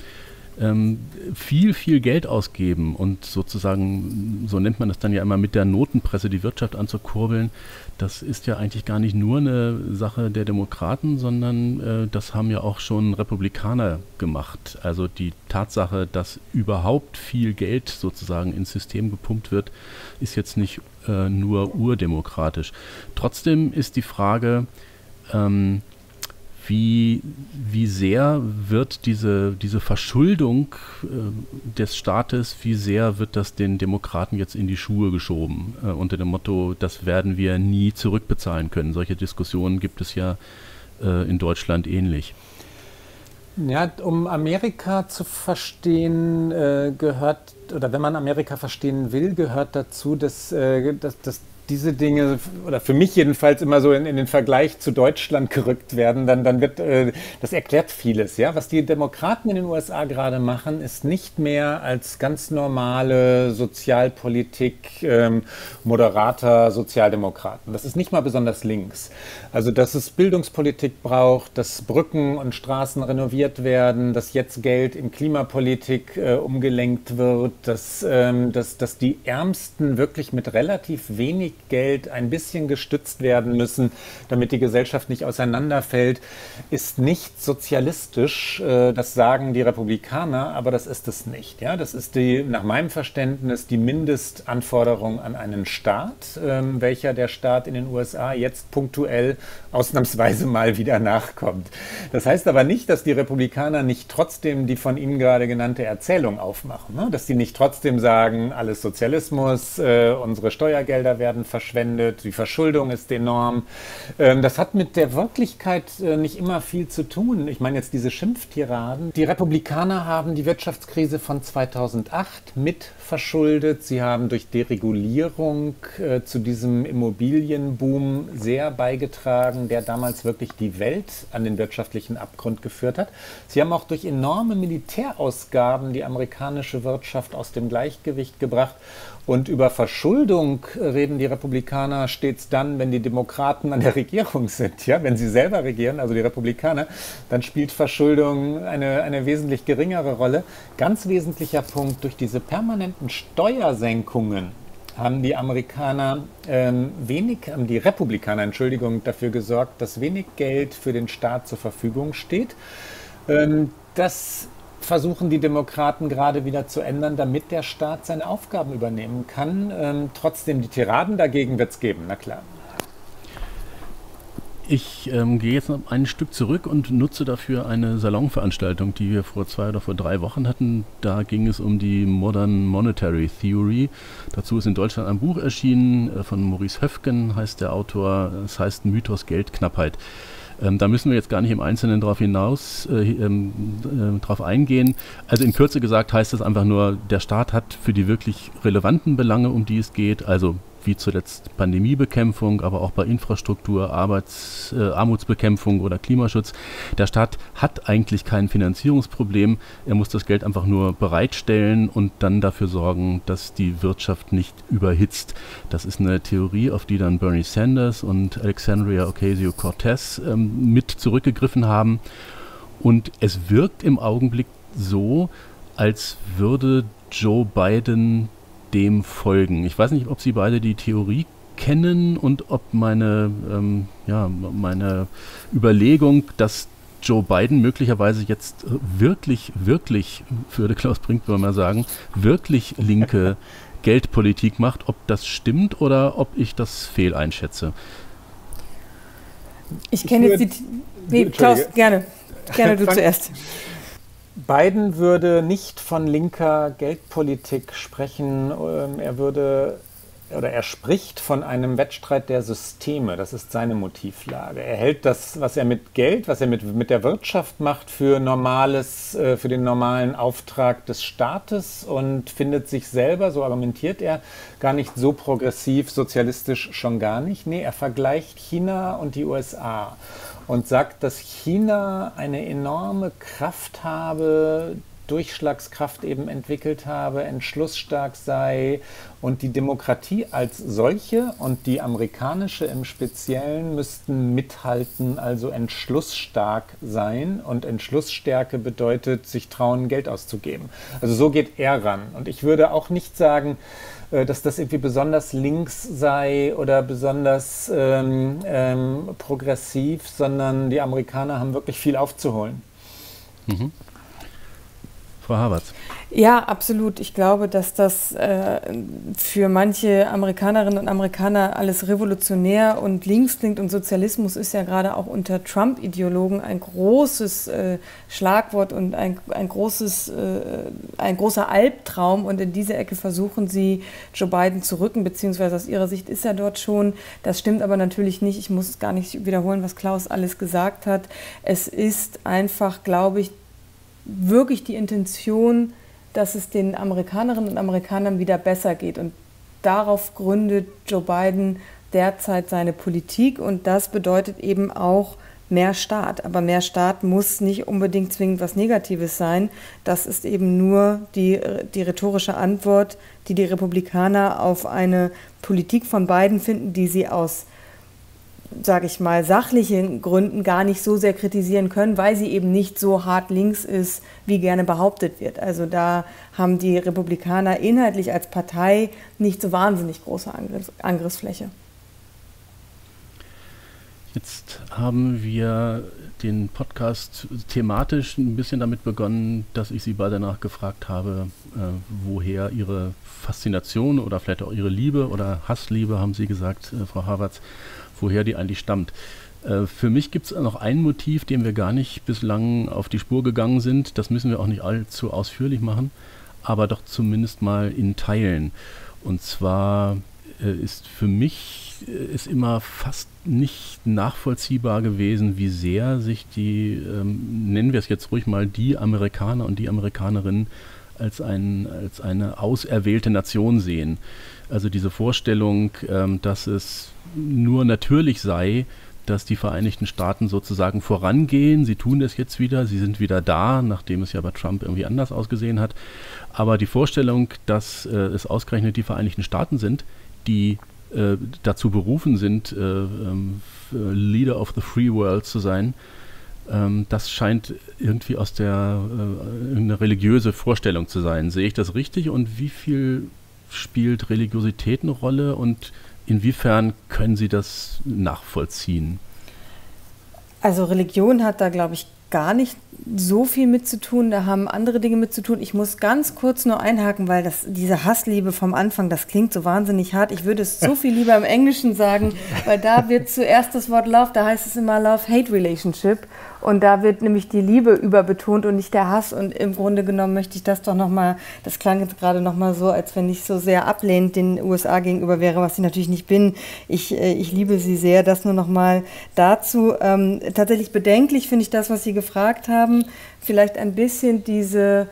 ähm, viel, viel Geld ausgeben und sozusagen, so nennt man das dann ja immer, mit der Notenpresse die Wirtschaft anzukurbeln, das ist ja eigentlich gar nicht nur eine Sache der Demokraten, sondern äh, das haben ja auch schon Republikaner gemacht. Also die Tatsache, dass überhaupt viel Geld sozusagen ins System gepumpt wird, ist jetzt nicht äh, nur urdemokratisch. Trotzdem ist die Frage, ähm, wie, wie sehr wird diese, diese Verschuldung äh, des Staates, wie sehr wird das den Demokraten jetzt in die Schuhe geschoben, äh, unter dem Motto, das werden wir nie zurückbezahlen können. Solche Diskussionen gibt es ja äh, in Deutschland ähnlich. Ja, um Amerika zu verstehen, äh, gehört, oder wenn man Amerika verstehen will, gehört dazu, dass, äh, dass, dass diese Dinge, oder für mich jedenfalls immer so in, in den Vergleich zu Deutschland gerückt werden, dann, dann wird, äh, das erklärt vieles. Ja? Was die Demokraten in den USA gerade machen, ist nicht mehr als ganz normale Sozialpolitik ähm, moderater Sozialdemokraten. Das ist nicht mal besonders links. Also, dass es Bildungspolitik braucht, dass Brücken und Straßen renoviert werden, dass jetzt Geld in Klimapolitik äh, umgelenkt wird, dass, ähm, dass, dass die Ärmsten wirklich mit relativ wenig Geld ein bisschen gestützt werden müssen, damit die Gesellschaft nicht auseinanderfällt, ist nicht sozialistisch. Äh, das sagen die Republikaner, aber das ist es nicht. Ja, das ist die, nach meinem Verständnis die Mindestanforderung an einen Staat, ähm, welcher der Staat in den USA jetzt punktuell ausnahmsweise mal wieder nachkommt. Das heißt aber nicht, dass die Republikaner nicht trotzdem die von Ihnen gerade genannte Erzählung aufmachen, ne? dass die nicht trotzdem sagen, alles Sozialismus, äh, unsere Steuergelder werden verschwendet, die Verschuldung ist enorm. Ähm, das hat mit der Wirklichkeit äh, nicht immer viel zu tun. Ich meine jetzt diese Schimpftiraden. Die Republikaner haben die Wirtschaftskrise von 2008 mit verschuldet. Sie haben durch Deregulierung äh, zu diesem Immobilienboom sehr beigetragen, der damals wirklich die Welt an den wirtschaftlichen Abgrund geführt hat. Sie haben auch durch enorme Militärausgaben die amerikanische Wirtschaft aus dem Gleichgewicht gebracht. Und über Verschuldung reden die Republikaner stets dann, wenn die Demokraten an der <laughs> Regierung sind. Ja? Wenn sie selber regieren, also die Republikaner, dann spielt Verschuldung eine, eine wesentlich geringere Rolle. Ganz wesentlicher Punkt, durch diese permanenten Steuersenkungen haben die Amerikaner ähm, wenig, haben die Republikaner, Entschuldigung, dafür gesorgt, dass wenig Geld für den Staat zur Verfügung steht. Ähm, das versuchen die Demokraten gerade wieder zu ändern, damit der Staat seine Aufgaben übernehmen kann. Ähm, trotzdem, die Tiraden dagegen wird es geben, na klar. Ich ähm, gehe jetzt noch ein Stück zurück und nutze dafür eine Salonveranstaltung, die wir vor zwei oder vor drei Wochen hatten. Da ging es um die Modern Monetary Theory. Dazu ist in Deutschland ein Buch erschienen äh, von Maurice Höfgen, heißt der Autor. Es heißt Mythos Geldknappheit. Ähm, da müssen wir jetzt gar nicht im Einzelnen darauf hinaus äh, ähm, äh, drauf eingehen. Also in Kürze gesagt heißt es einfach nur, der Staat hat für die wirklich relevanten Belange, um die es geht, also wie zuletzt Pandemiebekämpfung, aber auch bei Infrastruktur, Arbeits, äh, Armutsbekämpfung oder Klimaschutz. Der Staat hat eigentlich kein Finanzierungsproblem. Er muss das Geld einfach nur bereitstellen und dann dafür sorgen, dass die Wirtschaft nicht überhitzt. Das ist eine Theorie, auf die dann Bernie Sanders und Alexandria Ocasio-Cortez ähm, mit zurückgegriffen haben. Und es wirkt im Augenblick so, als würde Joe Biden dem folgen? Ich weiß nicht, ob Sie beide die Theorie kennen und ob meine, ähm, ja, meine Überlegung, dass Joe Biden möglicherweise jetzt wirklich, wirklich, würde Klaus Brinkböhmer sagen, wirklich linke <laughs> Geldpolitik macht, ob das stimmt oder ob ich das fehl einschätze. Ich kenne jetzt die. Nee, Klaus, gerne. Gerne <laughs> du zuerst. Biden würde nicht von linker Geldpolitik sprechen. Ähm, er würde oder er spricht von einem Wettstreit der Systeme. Das ist seine Motivlage. Er hält das, was er mit Geld, was er mit, mit der Wirtschaft macht, für normales, äh, für den normalen Auftrag des Staates und findet sich selber, so argumentiert er, gar nicht so progressiv, sozialistisch schon gar nicht. Nee, er vergleicht China und die USA und sagt, dass China eine enorme Kraft habe, Durchschlagskraft eben entwickelt habe, entschlussstark sei und die Demokratie als solche und die amerikanische im Speziellen müssten mithalten, also entschlussstark sein und Entschlussstärke bedeutet, sich trauen, Geld auszugeben. Also so geht er ran. Und ich würde auch nicht sagen, dass das irgendwie besonders links sei oder besonders ähm, ähm, progressiv, sondern die Amerikaner haben wirklich viel aufzuholen. Mhm. Frau Havertz. Ja, absolut. Ich glaube, dass das äh, für manche Amerikanerinnen und Amerikaner alles revolutionär und links klingt und Sozialismus ist ja gerade auch unter Trump-Ideologen ein großes äh, Schlagwort und ein, ein, großes, äh, ein großer Albtraum. Und in diese Ecke versuchen sie, Joe Biden zu rücken, beziehungsweise aus ihrer Sicht ist er dort schon. Das stimmt aber natürlich nicht. Ich muss gar nicht wiederholen, was Klaus alles gesagt hat. Es ist einfach, glaube ich, wirklich die Intention, dass es den Amerikanerinnen und Amerikanern wieder besser geht. Und darauf gründet Joe Biden derzeit seine Politik und das bedeutet eben auch mehr Staat. Aber mehr Staat muss nicht unbedingt zwingend was Negatives sein. Das ist eben nur die, die rhetorische Antwort, die die Republikaner auf eine Politik von Biden finden, die sie aus sage ich mal, sachlichen Gründen gar nicht so sehr kritisieren können, weil sie eben nicht so hart links ist, wie gerne behauptet wird. Also da haben die Republikaner inhaltlich als Partei nicht so wahnsinnig große Angriffs Angriffsfläche. Jetzt haben wir den Podcast thematisch ein bisschen damit begonnen, dass ich Sie beide danach gefragt habe, äh, woher Ihre Faszination oder vielleicht auch Ihre Liebe oder Hassliebe, haben Sie gesagt, äh, Frau Havertz, woher die eigentlich stammt. Äh, für mich gibt es noch ein Motiv, dem wir gar nicht bislang auf die Spur gegangen sind. Das müssen wir auch nicht allzu ausführlich machen, aber doch zumindest mal in Teilen. Und zwar äh, ist für mich äh, ist immer fast nicht nachvollziehbar gewesen, wie sehr sich die, ähm, nennen wir es jetzt ruhig mal, die Amerikaner und die Amerikanerinnen als, ein, als eine auserwählte Nation sehen. Also diese Vorstellung, ähm, dass es nur natürlich sei, dass die Vereinigten Staaten sozusagen vorangehen. Sie tun das jetzt wieder, sie sind wieder da, nachdem es ja bei Trump irgendwie anders ausgesehen hat. Aber die Vorstellung, dass äh, es ausgerechnet die Vereinigten Staaten sind, die äh, dazu berufen sind, äh, ähm, Leader of the Free World zu sein, ähm, das scheint irgendwie aus der äh, eine religiöse Vorstellung zu sein. Sehe ich das richtig? Und wie viel spielt Religiosität eine Rolle und inwiefern können Sie das nachvollziehen? Also Religion hat da, glaube ich, gar nicht so viel mit zu tun, da haben andere Dinge mit zu tun. Ich muss ganz kurz nur einhaken, weil das, diese Hassliebe vom Anfang, das klingt so wahnsinnig hart. Ich würde es so <laughs> viel lieber im Englischen sagen, weil da wird zuerst das Wort Love, da heißt es immer Love-Hate-Relationship. Und da wird nämlich die Liebe überbetont und nicht der Hass. Und im Grunde genommen möchte ich das doch nochmal, das klang jetzt gerade nochmal so, als wenn ich so sehr ablehnend den USA gegenüber wäre, was ich natürlich nicht bin. Ich, äh, ich liebe sie sehr. Das nur nochmal dazu. Ähm, tatsächlich bedenklich finde ich das, was Sie gefragt haben. Vielleicht ein bisschen diese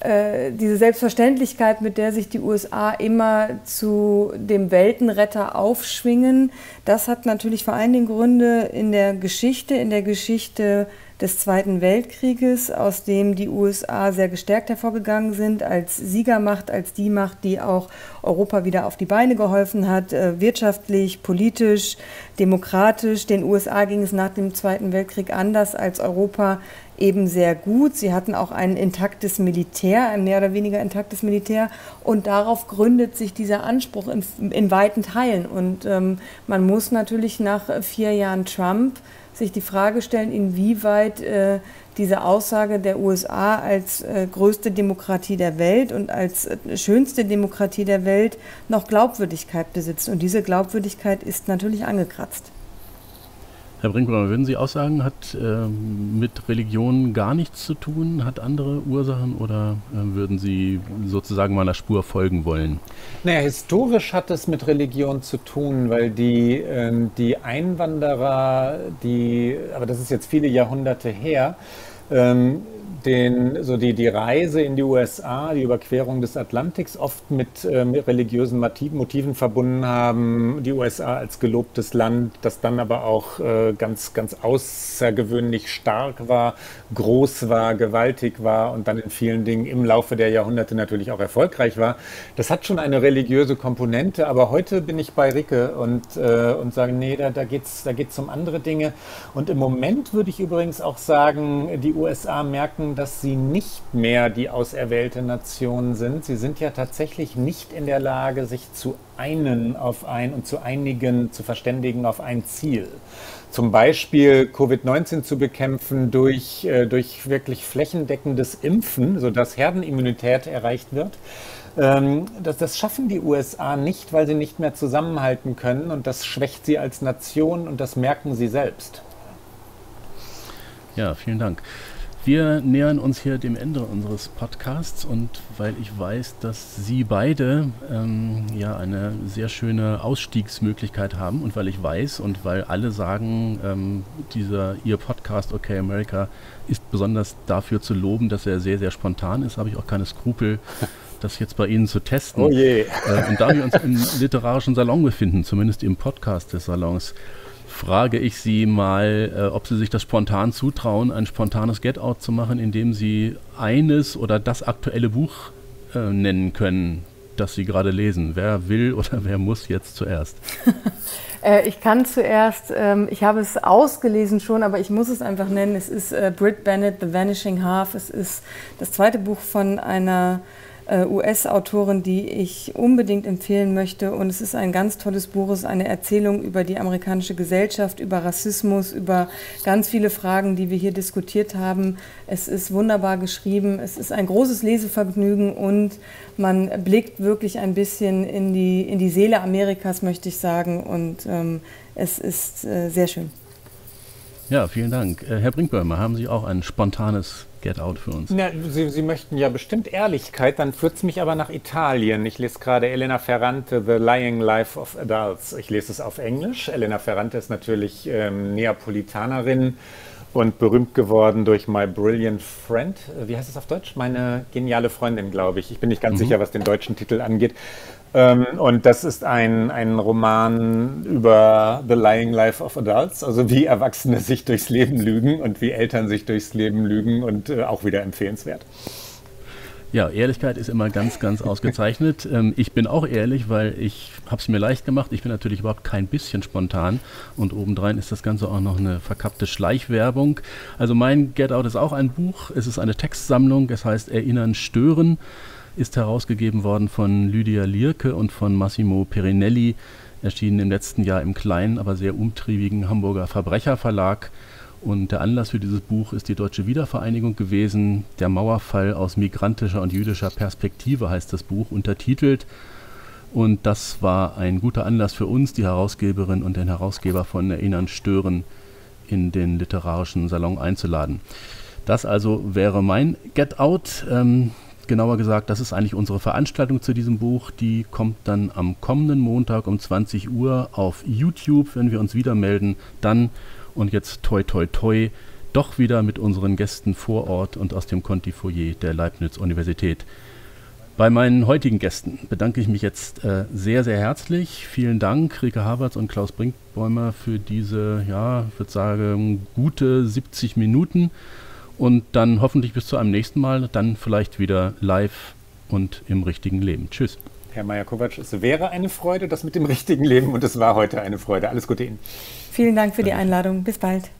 äh, diese Selbstverständlichkeit, mit der sich die USA immer zu dem Weltenretter aufschwingen, das hat natürlich vor allen Dingen Gründe in der Geschichte, in der Geschichte des Zweiten Weltkrieges, aus dem die USA sehr gestärkt hervorgegangen sind, als Siegermacht, als die Macht, die auch Europa wieder auf die Beine geholfen hat, äh, wirtschaftlich, politisch, demokratisch. Den USA ging es nach dem Zweiten Weltkrieg anders als Europa eben sehr gut. Sie hatten auch ein intaktes Militär, ein mehr oder weniger intaktes Militär. Und darauf gründet sich dieser Anspruch in, in weiten Teilen. Und ähm, man muss natürlich nach vier Jahren Trump sich die Frage stellen, inwieweit äh, diese Aussage der USA als äh, größte Demokratie der Welt und als äh, schönste Demokratie der Welt noch Glaubwürdigkeit besitzt. Und diese Glaubwürdigkeit ist natürlich angekratzt. Herr Brinkmann, würden Sie auch sagen, hat äh, mit Religion gar nichts zu tun, hat andere Ursachen oder äh, würden Sie sozusagen meiner Spur folgen wollen? Naja, historisch hat es mit Religion zu tun, weil die, äh, die Einwanderer, die, aber das ist jetzt viele Jahrhunderte her, ähm, den, so die, die Reise in die USA, die Überquerung des Atlantiks oft mit, äh, religiösen Motiven, Motiven, verbunden haben. Die USA als gelobtes Land, das dann aber auch äh, ganz, ganz außergewöhnlich stark war, groß war, gewaltig war und dann in vielen Dingen im Laufe der Jahrhunderte natürlich auch erfolgreich war. Das hat schon eine religiöse Komponente, aber heute bin ich bei Ricke und, äh, und sage, nee, da, da geht es da geht's um andere Dinge. Und im Moment würde ich übrigens auch sagen, die USA merken, dass sie nicht mehr die auserwählte Nation sind. Sie sind ja tatsächlich nicht in der Lage, sich zu einen auf ein und zu einigen, zu verständigen auf ein Ziel. Zum Beispiel Covid-19 zu bekämpfen durch, äh, durch wirklich flächendeckendes Impfen, sodass Herdenimmunität erreicht wird. Ähm, das, das, schaffen die USA nicht, weil sie nicht mehr zusammenhalten können und das schwächt sie als Nation und das merken sie selbst. Ja, vielen Dank. Wir nähern uns hier dem Ende unseres Podcasts und weil ich weiß, dass Sie beide ähm, ja eine sehr schöne Ausstiegsmöglichkeit haben und weil ich weiß und weil alle sagen, ähm, dieser Ihr Podcast OK America ist besonders dafür zu loben, dass er sehr, sehr spontan ist, habe ich auch keine Skrupel, <laughs> das jetzt bei Ihnen zu testen. Oh je. Äh, und da wir uns im literarischen Salon befinden, zumindest im Podcast des Salons, frage ich Sie mal, äh, ob Sie sich das spontan zutrauen, ein spontanes Get-Out zu machen, indem Sie eines oder das aktuelle Buch äh, nennen können, das Sie gerade lesen. Wer will <laughs> oder wer muss jetzt zuerst? <laughs> Äh, ich kann zuerst, ähm, ich habe es ausgelesen schon, aber ich muss es einfach nennen. Es ist Britt Bennett, The Vanishing Half. Es ist das zweite Buch von einer US-Autorin, die ich unbedingt empfehlen möchte. Und es ist ein ganz tolles Buch, es ist eine Erzählung über die amerikanische Gesellschaft, über Rassismus, über ganz viele Fragen, die wir hier diskutiert haben. Es ist wunderbar geschrieben, es ist ein großes Lesevergnügen und man blickt wirklich ein bisschen in die, in die Seele Amerikas, möchte ich sagen. Und ähm, es ist äh, sehr schön. Ja, vielen Dank. Äh, Herr Brinkböhmer, haben Sie auch ein spontanes Get Out für uns? Ja, Sie, Sie möchten ja bestimmt Ehrlichkeit, dann führt es mich aber nach Italien. Ich lese gerade Elena Ferrante, The Lying Life of Adults. Ich lese es auf Englisch. Elena Ferrante ist natürlich ähm, Neapolitanerin und berühmt geworden durch My Brilliant Friend. Äh, wie heißt es auf Deutsch? Meine geniale Freundin, glaube ich. Ich bin nicht ganz mhm. sicher, was den deutschen Titel angeht. Ähm, und das ist ein, ein Roman über The Lying Life of Adults, also wie Erwachsene sich durchs Leben lügen und wie Eltern sich durchs Leben lügen und äh, auch wieder empfehlenswert. Ja, Ehrlichkeit ist immer ganz, ganz ausgezeichnet. <laughs> Ähm, ich bin auch ehrlich, weil ich habe es mir leicht gemacht. Ich bin natürlich überhaupt kein bisschen spontan und obendrein ist das Ganze auch noch eine verkappte Schleichwerbung. Also mein Get Out ist auch ein Buch. Es ist eine Textsammlung. Es heißt Erinnern, Stören ist herausgegeben worden von Lydia Lierke und von Massimo Perinelli, erschienen im letzten Jahr im kleinen, aber sehr umtriebigen Hamburger Verbrecherverlag. Und der Anlass für dieses Buch ist die Deutsche Wiedervereinigung gewesen. Der Mauerfall aus migrantischer und jüdischer Perspektive heißt das Buch, untertitelt. Und das war ein guter Anlass für uns, die Herausgeberin und den Herausgeber von Erinnern Stören in den literarischen Salon einzuladen. Das also wäre mein Get Out. Ähm, genauer gesagt, das ist eigentlich unsere Veranstaltung zu diesem Buch. Die kommt dann am kommenden Montag um 20 Uhr auf YouTube, wenn wir uns wieder melden. Dann und jetzt toi toi toi doch wieder mit unseren Gästen vor Ort und aus dem Conti Foyer der Leibniz Universität. Bei meinen heutigen Gästen bedanke ich mich jetzt äh, sehr, sehr herzlich. Vielen Dank, Rike Haberts und Klaus Brinkbäumer, für diese, ja, ich würde sagen, gute 70 Minuten. Und dann hoffentlich bis zu einem nächsten Mal, dann vielleicht wieder live und im richtigen Leben. Tschüss. Herr Majakowatsch, es wäre eine Freude, das mit dem richtigen Leben und es war heute eine Freude. Alles Gute Ihnen. Vielen Dank für die Einladung. Bis bald.